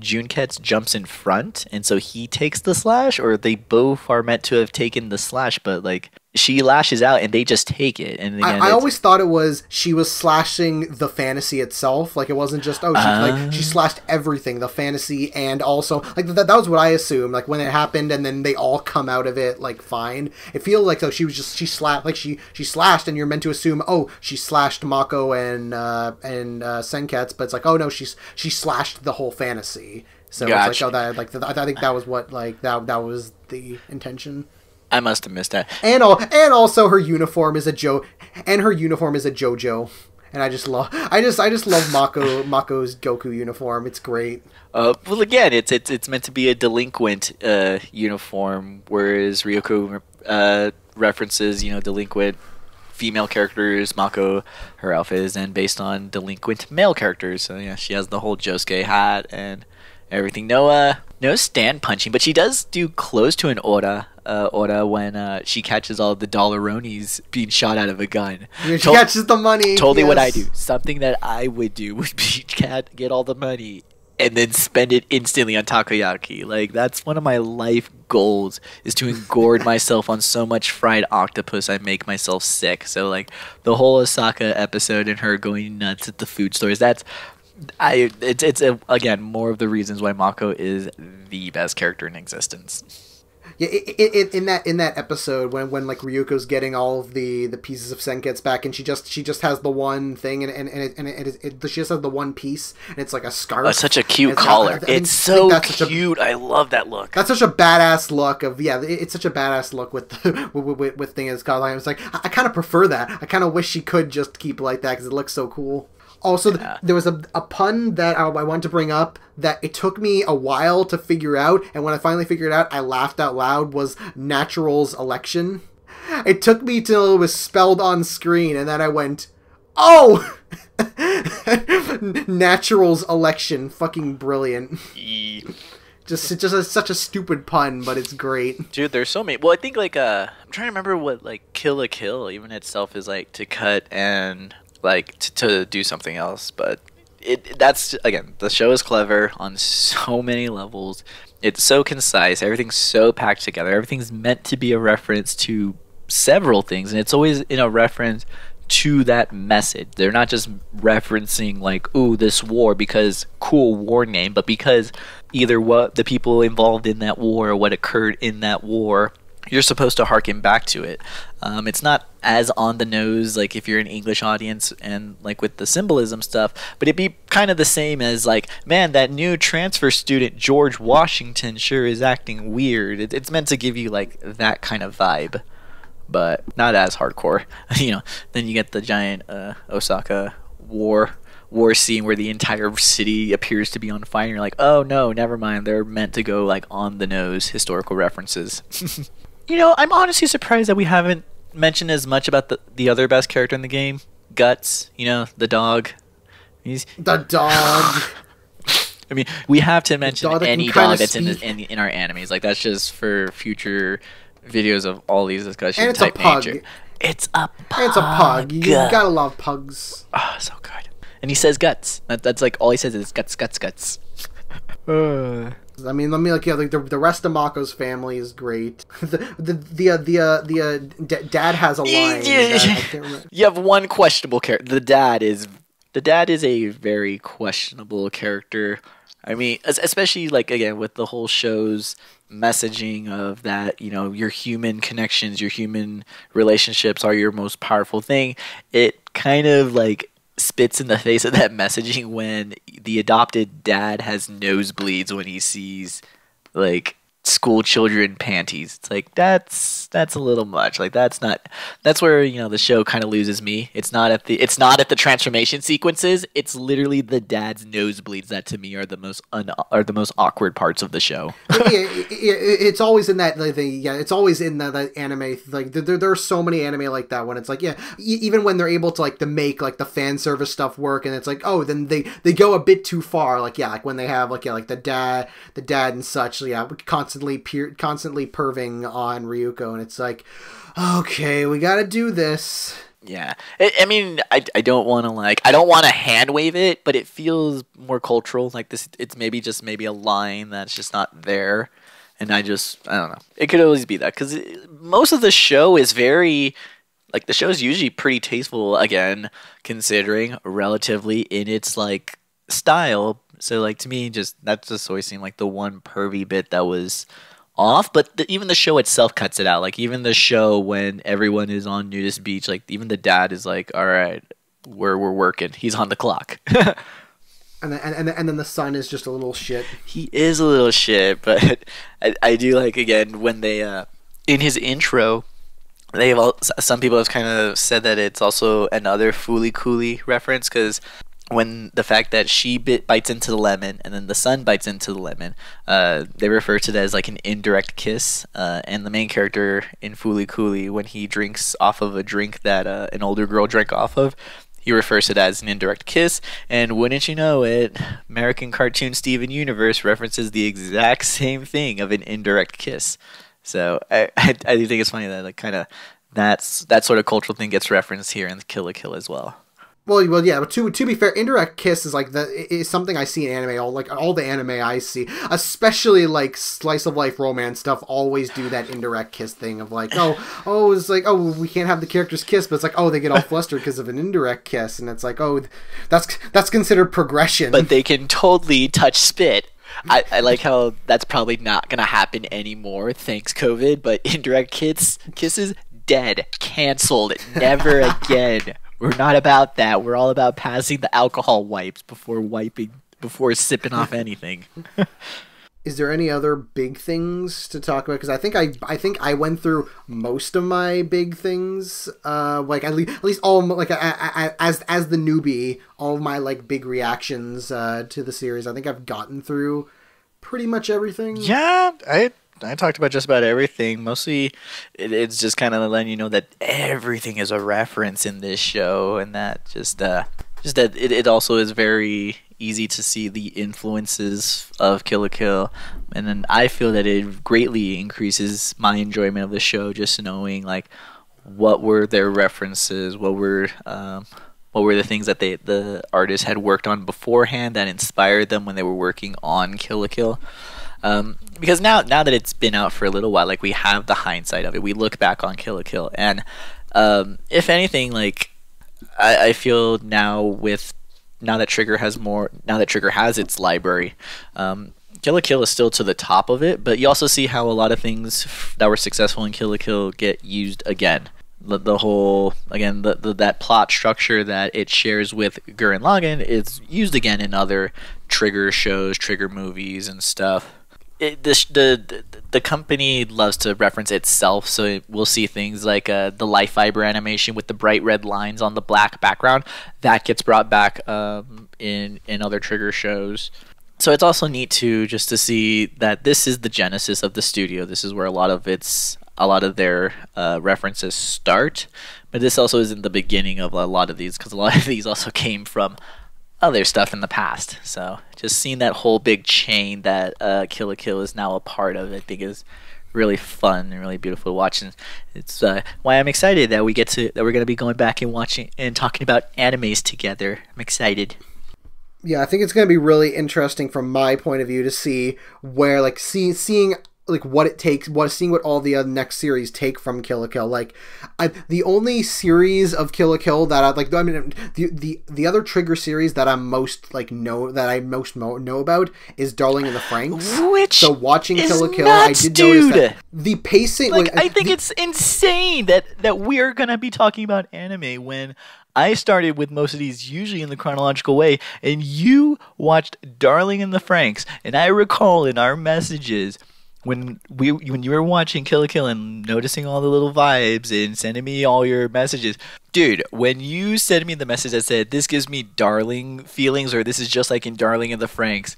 Junketsu jumps in front, and so he takes the slash, or they both are meant to have taken the slash, but like she lashes out and they just take it. And again, I, I always thought it was she was slashing the fantasy itself. Like it wasn't just oh she uh, like she ah. slashed everything, the fantasy and also like that, that was what I assumed. Like when it happened and then they all come out of it like fine. It feels like though she was just she slashed like she she slashed and you're meant to assume oh she slashed Mako and uh, and uh, Senketsu, but it's like oh no she's she slashed the whole fantasy. So gotcha. it's like oh that like I think that was what like that that was the intention. I must have missed that. And all, and also her uniform is a Joe, and her uniform is a JoJo, and I just love, I just, I just love Mako, [LAUGHS] Mako's Goku uniform. It's great. Uh, well, again, it's it's it's meant to be a delinquent uh, uniform, whereas Ryuko uh, references, you know, delinquent female characters. Mako, her outfit is then based on delinquent male characters. So yeah, she has the whole Josuke hat and everything. No, uh, no stand punching, but she does do close to an ora uh, Ora when uh, she catches all the dollaronis being shot out of a gun. Yeah, she catches the money. Totally yes. what I do. Something that I would do would be [LAUGHS] get, get all the money and then spend it instantly on takoyaki. Like that's one of my life goals is to [LAUGHS] engorge myself on so much fried octopus I make myself sick. So like the whole Osaka episode and her going nuts at the food stores. That's I it's it's a, again more of the reasons why Mako is the best character in existence. Yeah, it, it, in that in that episode when when like Ryuko's getting all of the the pieces of Senketsu back, and she just she just has the one thing, and and and, it, and it, it, she just has the one piece, and it's like a scarf. Oh, such a cute collar. It's, it's so cute. A, I love that look. That's such a badass look of yeah. It's such a badass look with the, [LAUGHS] with, with, with thing as collar. I was like, I, I kind of prefer that. I kind of wish she could just keep like that because it looks so cool. Also, yeah. there was a, a pun that I, I wanted to bring up that it took me a while to figure out, and when I finally figured it out, I laughed out loud. Was Natural's election? It took me till it was spelled on screen, and then I went, "Oh, [LAUGHS] Natural's election, fucking brilliant." just just a, such a stupid pun, but it's great. Dude, there's so many. Well, I think like uh, I'm trying to remember what like Kill la Kill even itself is like to cut and like t- to do something else. But it that's again the show is clever on so [LAUGHS] many levels. It's so concise. Everything's so packed together. Everything's meant to be a reference to several things, and it's always in a reference to that message. They're not just referencing like, "Ooh, this war" because cool war name, but because either what the people involved in that war or what occurred in that war you're supposed to harken back to it. Um, it's not as on the nose like if you're an English audience and like with the symbolism stuff, but it'd be kind of the same as like, man, that new transfer student George Washington sure is acting weird. It, it's meant to give you like that kind of vibe, but not as hardcore. [LAUGHS] you know, then you get the giant uh, Osaka war war scene where the entire city appears to be on fire. You're like, oh no, never mind. They're meant to go like on the nose historical references. [LAUGHS] You know, I'm honestly surprised that we haven't mentioned as much about the the other best character in the game, Guts. You know, the dog. He's the dog. [LAUGHS] I mean, we have to mention dog any dog that's in, the, in in our animes. Like that's just for future videos of all these discussions. And it's a pug. nature. It's a pug. It's a pug. You gotta love pugs. Oh, so good. And he says guts. That, that's like all he says is guts, guts, guts. Uh. I mean, let me like yeah, like the, the rest of Mako's family is great. [LAUGHS] the the the uh, the uh, the uh, d- dad has a [LAUGHS] line. that I can't remember. you have one questionable character. The dad is the dad is a very questionable character. I mean, especially like again with the whole show's messaging of that, you know, your human connections, your human relationships are your most powerful thing. It kind of like spits in the face of that messaging when the adopted dad has nosebleeds when he sees like school children panties. It's like that's that's a little much. Like that's not that's where, you know, the show kind of loses me. It's not at the it's not at the transformation sequences. It's literally the dad's nosebleeds that to me are the most un, are the most awkward parts of the show. yeah, it, it, it's always in that like the yeah it's always in that, that anime like there, there are so many anime like that when it's like yeah even when they're able to like to make like the fan service stuff work and it's like oh then they they go a bit too far like yeah like when they have like yeah like the dad the dad and such yeah constantly peer, constantly perving on Ryuko and it's like okay we got to do this Yeah, I, I mean, I, I don't want to like I don't want to hand wave it, but it feels more cultural. Like this, it's maybe just maybe a line that's just not there, and I just I don't know. It could always be that because most of the show is very like the show is usually pretty tasteful. Again, considering relatively in its like style. So like to me, just that just always seemed like the one pervy bit that was off, but the, even the show itself cuts it out. Like even the show when everyone is on nudist beach, like even the dad is like, "All right, we're we're working. He's on the clock." [LAUGHS] and then, and, and then the son is just a little shit he is a little shit, but [LAUGHS] I, I do like again when they uh in his intro. They have all, some people have kind of said that it's also another Fooly Cooly reference because when the fact that she bit bites into the lemon and then the son bites into the lemon, uh, they refer to that as like an indirect kiss. Uh, and the main character in FLCL, when he drinks off of a drink that uh, an older girl drank off of, he refers to it as an indirect kiss. And wouldn't you know it, American cartoon Steven Universe references the exact same thing of an indirect kiss. So I I, I think it's funny that like kind of that's that sort of cultural thing gets referenced here in Kill la Kill as well. Well, well, yeah, but to to be fair, indirect kiss is like the is something I see in anime. All like all the anime I see, especially like slice of life romance stuff, always do that indirect kiss thing of like, oh, [LAUGHS] oh, it's like, oh, we can't have the characters kiss, but it's like, oh, they get all flustered because of an indirect kiss, and it's like, oh, that's that's considered progression. But they can totally touch spit. I, I like how that's probably not gonna happen anymore, thanks COVID. But indirect kiss kisses dead, canceled, never [LAUGHS] again. We're not about that. We're all about passing the alcohol wipes before wiping, before sipping off anything. [LAUGHS] is there any other big things to talk about? Because I think I I think I went through most of my big things. Uh, like at least at least all like I, I, I, as as the newbie, all of my like big reactions uh, to the series. I think I've gotten through pretty much everything. Yeah, I I talked about just about everything. Mostly, it, it's just kind of letting you know that everything is a reference in this show, and that just uh, just that it, it also is very easy to see the influences of Kill la Kill, and then I feel that it greatly increases my enjoyment of the show just knowing like what were their references, what were um, what were the things that they the artists had worked on beforehand that inspired them when they were working on Kill la Kill. Um, because now now that it's been out for a little while, like we have the hindsight of it. We look back on Kill la Kill, and um, if anything, like I, I feel now with now that Trigger has more now that Trigger has its library, um, Kill la Kill is still to the top of it. But you also see how a lot of things that were successful in Kill la Kill get used again. The, the whole again the, the that plot structure that it shares with Gurren Lagann is used again in other Trigger shows, Trigger movies, and stuff it, the, the the company loves to reference itself, so we'll see things like uh, the life fiber animation with the bright red lines on the black background that gets brought back um, in in other trigger shows. So it's also neat to just to see that this is the genesis of the studio. This is where a lot of its a lot of their uh, references start, but this also isn't the beginning of a lot of these because a lot of these also [LAUGHS] came from other stuff in the past. So just seeing that whole big chain that uh, Kill la Kill is now a part of, I think is really fun and really beautiful to watch. And it's uh, why I'm excited that we get to that we're going to be going back and watching and talking about animes together. I'm excited. Yeah, I think it's going to be really interesting from my point of view to see where like see, seeing like what it takes what seeing what all the other next series take from Kill la Kill like I, the only series of Kill la Kill that I like I mean the the the other trigger series that I'm most like know that I most mo- know about is Darling in the Franxx. Which so watching is Kill la Kill nuts, I did dude. notice that the pacing like I think the- it's insane that that we're gonna be talking about anime when I started with most of these usually in the chronological way, and you watched Darling in the Franxx, and I recall in our messages when we when you were watching Kill la Kill and noticing all the little vibes and sending me all your messages, dude. When you sent me the message that said this gives me Darling feelings, or this is just like in Darling in the Franxx,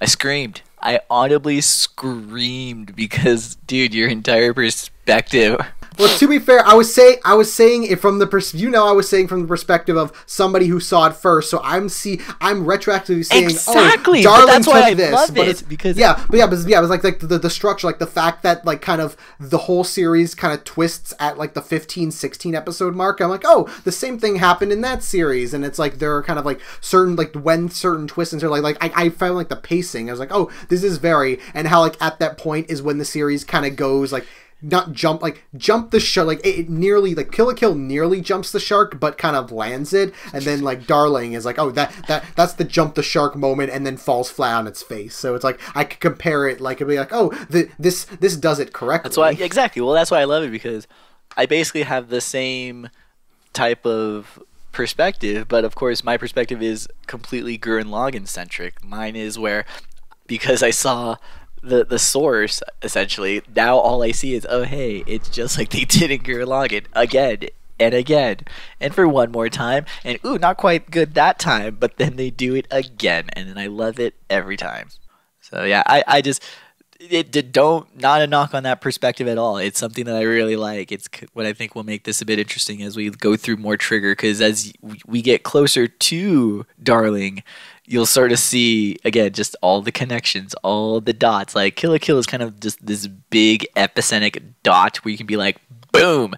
I screamed. I audibly screamed because, dude, your entire perspective. Well, to be fair, I was saying I was saying it from the pers- you know I was saying from the perspective of somebody who saw it first. So I'm see I'm retroactively saying oh, Exactly, oh, Darling that's why I this, love but it, it's, because- yeah, but yeah, but yeah, it was like like the, the structure, like the fact that like kind of the whole series kind of twists at like the 15, 16 episode mark. I'm like, oh, the same thing happened in that series, and it's like there are kind of like certain like when certain twists are like like I, I found like the pacing. I was like, oh, this is very and how like at that point is when the series kind of goes like not jump like jump the shark like it, it nearly like kill la kill nearly jumps the shark but kind of lands it and then like darling is like oh that that that's the jump the shark moment and then falls flat on its face so it's like i could compare it like it'd be like oh the, this this does it correctly That's why exactly. Well, that's why I love it because I basically have the same type of perspective, but of course my perspective is completely Gurren Lagann centric. Mine is where because I saw the the source essentially, now all I see is oh hey, it's just like [LAUGHS] they did in Gurren Lagann again and again and for one more time and ooh not quite good that time but then they do it again and then I love it every time. So yeah, I, I just it, did don't not a knock on that perspective at all. It's something that I really like. It's what I think will make this a bit interesting as we go through more trigger because as we get closer to Darling, you'll sort of see again just all the connections, all the dots. Like Kill la Kill is kind of just this big epicenic dot where you can be like, boom,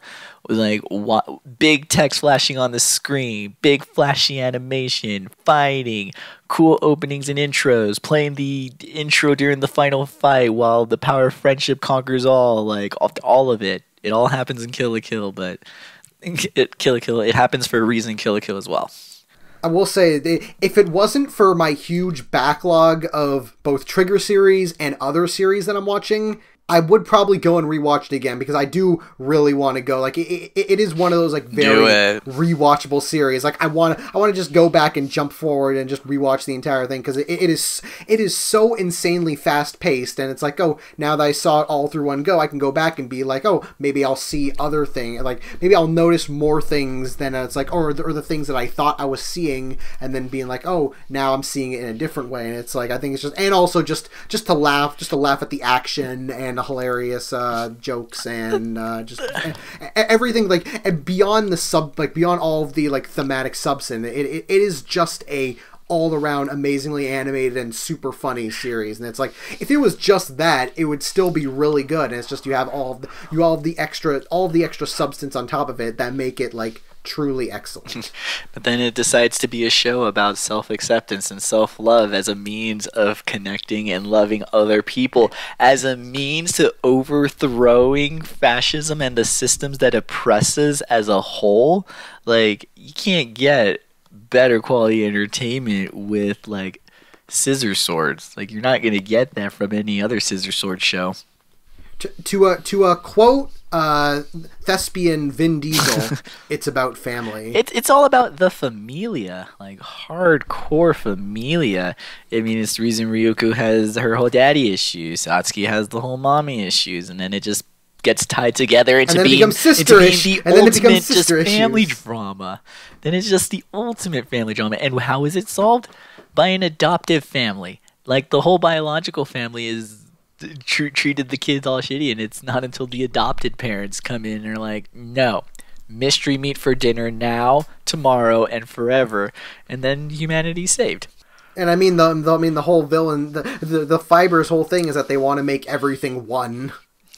like what big text flashing on the screen, big flashy animation, fighting, cool openings and intros, playing the intro during the final fight while the power of friendship conquers all, like all, all of it. It all happens in Kill la Kill, but [LAUGHS] it, Kill la Kill, it happens for a reason Kill la Kill as well. I will say, if it wasn't for my huge backlog of both Trigger series and other series that I'm watching, I would probably go and rewatch it again because I do really want to go. Like, it, it, it is one of those like very rewatchable series. Like, I want to, I want to just go back and jump forward and just rewatch the entire thing because it, it is, it is so insanely fast paced. And it's like, oh, now that I saw it all through one go, I can go back and be like, oh, maybe I'll see other things. Like, maybe I'll notice more things than it's like, or the, or the things that I thought I was seeing, and then being like, oh, now I'm seeing it in a different way. And it's like, I think it's just, and also just, just to laugh, just to laugh at the action and the hilarious uh, jokes and uh, just e- everything like and beyond the sub, like beyond all of the like thematic substance. It, it, it is just a all around amazingly animated and super funny series and it's like if it was just that it would still be really good and it's just you have all of the, you all of the extra all of the extra substance on top of it that make it like truly excellent [LAUGHS] But then it decides to be a show about self acceptance and self love as a means of connecting and loving other people, as a means to overthrowing fascism and the systems that oppresses as a whole. Like, you can't get better quality entertainment with, like, scissor swords. Like, you're not going to get that from any other scissor sword show. To to a to a quote uh thespian Vin Diesel [LAUGHS] it's about family It's it's all about the familia, like hardcore familia. I mean, it's the reason Ryuko has her whole daddy issues, Satsuki has the whole mommy issues, and then it just gets tied together into then it being, becomes into being the and then it ultimate just family issues. drama. Then it's just the ultimate family drama. And how is it solved? By an adoptive family. Like the whole biological family is tr- treated the kids all shitty, and it's not until the adopted parents come in and are like, no. Mystery meat for dinner now, tomorrow, and forever, and then humanity's saved. and I mean the, the I mean the whole villain the, the the fibers whole thing is that they want to make everything one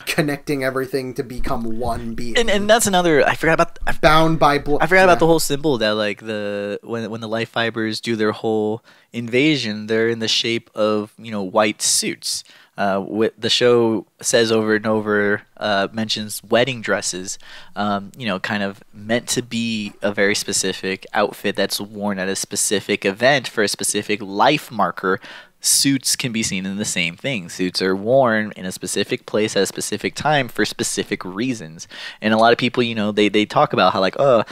connecting everything to become one being. And and that's another. I forgot about. I, bound by blood. I forgot about the whole symbol that like the when when the life fibers do their whole invasion, they're in the shape of you know white suits. Uh, what the show says over and over uh, mentions wedding dresses, um, you know, kind of meant to be a very specific outfit that's worn at a specific event for a specific life marker. Suits can be seen in the same thing. Suits are worn in a specific place at a specific time for specific reasons. And a lot of people, you know, they, they talk about how, like, oh,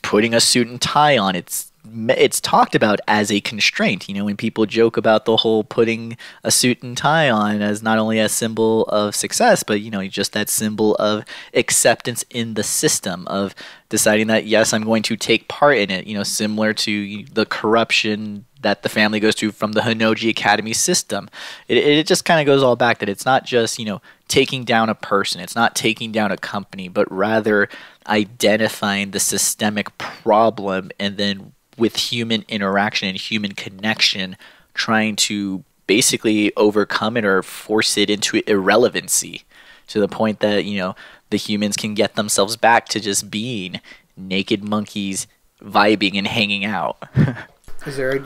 putting a suit and tie on, it's it's talked about as a constraint. You know, when people joke about the whole putting a suit and tie on as not only a symbol of success, but you know, just that symbol of acceptance in the system of deciding that yes, I'm going to take part in it. You know, similar to the corruption that the family goes through from the Honnouji Academy system. It, it just kind of goes all back that it's not just you know taking down a person, it's not taking down a company, but rather identifying the systemic problem and then with human interaction and human connection, trying to basically overcome it or force it into irrelevancy to the point that, you know, the humans can get themselves back to just being naked monkeys vibing and hanging out. [LAUGHS] Is there,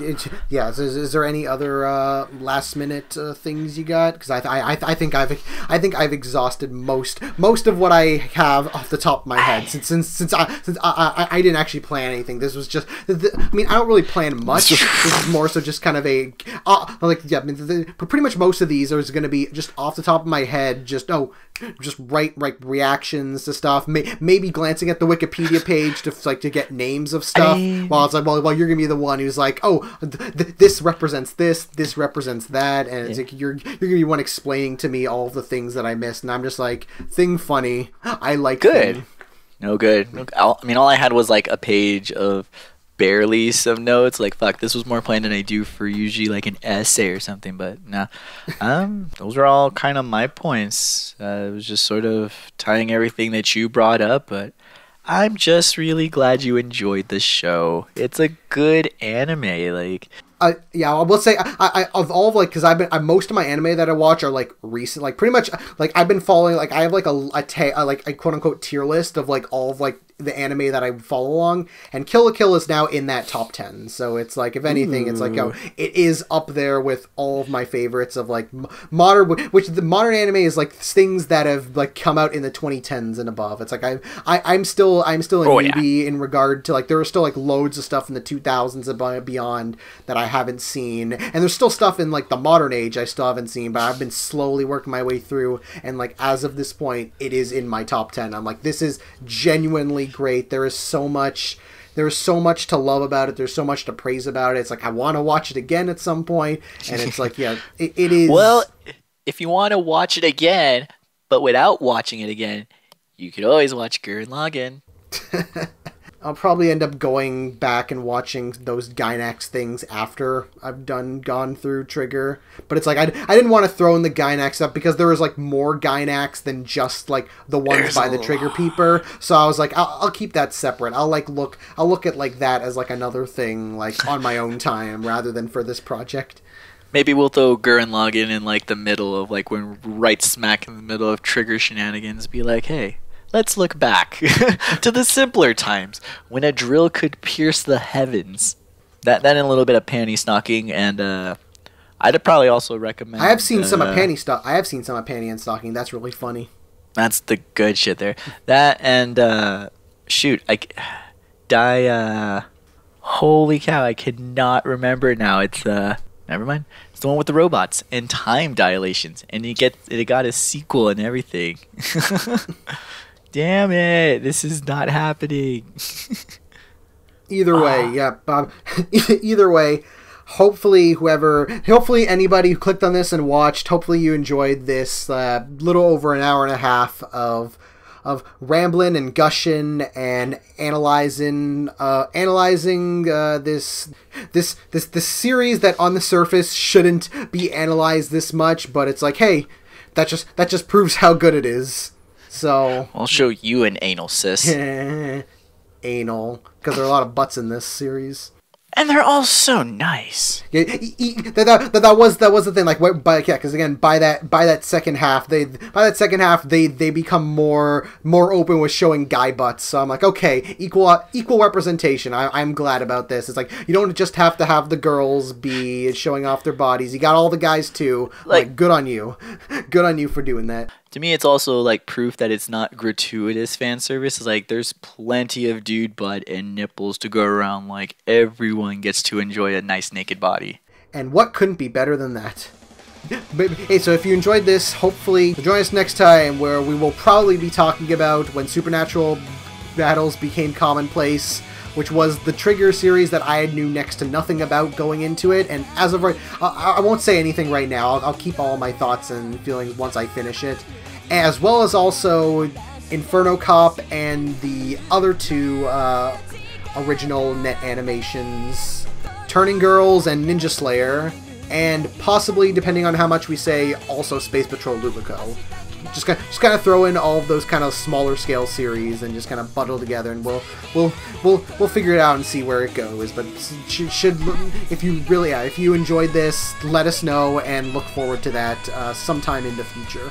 yeah? Is, is there any other uh, last minute uh, things you got? Because I, I, I think I've, I think I've exhausted most, most of what I have off the top of my head. Since, since, since I, since I, I, I didn't actually plan anything. This was just, I mean, I don't really plan much. this is more so just kind of a, uh, like, yeah. I mean, the, pretty much most of these are going to be just off the top of my head. Just oh, just right, like reactions to stuff. May, maybe glancing at the Wikipedia page to like to get names of stuff. I... While it's like, well, well, you're gonna be the one who's like, oh, th- this represents this, this represents that, and yeah. like you're you're gonna be one explaining to me all the things that I missed, and I'm just like, thing funny. I like good. Thing. No good. I mean, all I had was like a page of barely some notes. Like fuck, this was more planned than I do for usually like an essay or something. But nah, um, those are all kind of my points. Uh, it was just sort of tying everything that you brought up, but. I'm just really glad you enjoyed the show. It's a good anime. Like uh, yeah, I will say I, I of all of like because I've been I, most of my anime that I watch are like recent, like pretty much like I've been following like I have like a, a, ta- a like a quote unquote tier list of like all of like the anime that I follow along, and Kill la Kill is now in that top ten. So it's like, if anything, Ooh. it's like, oh, it is up there with all of my favorites of like modern, which the modern anime is like things that have like come out in the 2010s and above. It's like I, I I'm still I'm still a oh, newbie yeah. in regard to like there are still like loads of stuff in the 2000s and beyond that I haven't seen, and there's still stuff in like the modern age I still haven't seen, but I've been slowly working my way through, and like as of this point, it is in my top ten. I'm like, this is genuinely great. There is so much there is so much to love about it. There's so much to praise about it. It's like I want to watch it again at some point, and it's like yeah, [LAUGHS] it, it is. Well, if you want to watch it again, but without watching it again, you could always watch Gurren Lagann. [LAUGHS] I'll probably end up going back and watching those Gainax things after I've done gone through Trigger. But it's like I, I didn't want to throw in the Gainax stuff because there was like more Gainax than just like the ones There's by the Trigger Peeper. So I was like, I'll, I'll keep that separate. I'll like look I'll look at like that as like another thing like on my own time rather than for this project. Maybe we'll throw Gurren Lagann in like the middle of like when right smack in the middle of Trigger shenanigans. Be like, hey, Let's look back [LAUGHS] to the simpler times when a drill could pierce the heavens. That that and a little bit of panty stocking, and uh, I'd probably also recommend. I have seen uh, some of uh, panty stock. I have seen some of panty and stocking. That's really funny. That's the good shit there. That and uh, shoot, I [SIGHS] die. Uh, holy cow! I cannot remember now. It's uh, never mind. It's the one with the robots and time dilations, and you get it got a sequel and everything. [LAUGHS] damn it, this is not happening. either way, ah. yeah, Bob. [LAUGHS] either way, hopefully whoever hopefully anybody who clicked on this and watched hopefully you enjoyed this uh, little over an hour and a half of of rambling and gushing and analyzing uh, analyzing uh, this this this this series that on the surface shouldn't be analyzed this much but it's like hey that just that just proves how good it is so I'll show you an anal sis. [LAUGHS] anal, because there are a lot of butts in this series. and they're all so nice. Yeah, that, that, that, that was that was the thing. Like, what, by, yeah, because again, by that by that second half, they by that second half, they they become more more open with showing guy butts. So I'm like, okay, equal equal representation. I, I'm glad about this. It's like you don't just have to have the girls be showing off their bodies. You got all the guys too. Like, Like- good on you, [LAUGHS] good on you for doing that. To me, it's also like proof that it's not gratuitous fan service. It's like there's plenty of dude butt and nipples to go around. Like everyone gets to enjoy a nice naked body. And what couldn't be better than that? [LAUGHS] Hey, so if you enjoyed this, hopefully join us next time where we will probably be talking about when supernatural battles became commonplace, which was the Trigger series that I knew next to nothing about going into it. And as of right, I, I won't say anything right now. I'll, I'll keep all my thoughts and feelings once I finish it, as well as also Inferno Cop and the other two uh, original net animations, Turning Girls and Ninja Slayer, and possibly, depending on how much we say, also Space Patrol Luluco. Just kind, just kind of throw in all of those kind of smaller scale series and just kind of bundle together, and we'll we'll we'll we'll figure it out and see where it goes. But should, should if you really yeah, if you enjoyed this, let us know and look forward to that uh, sometime in the future.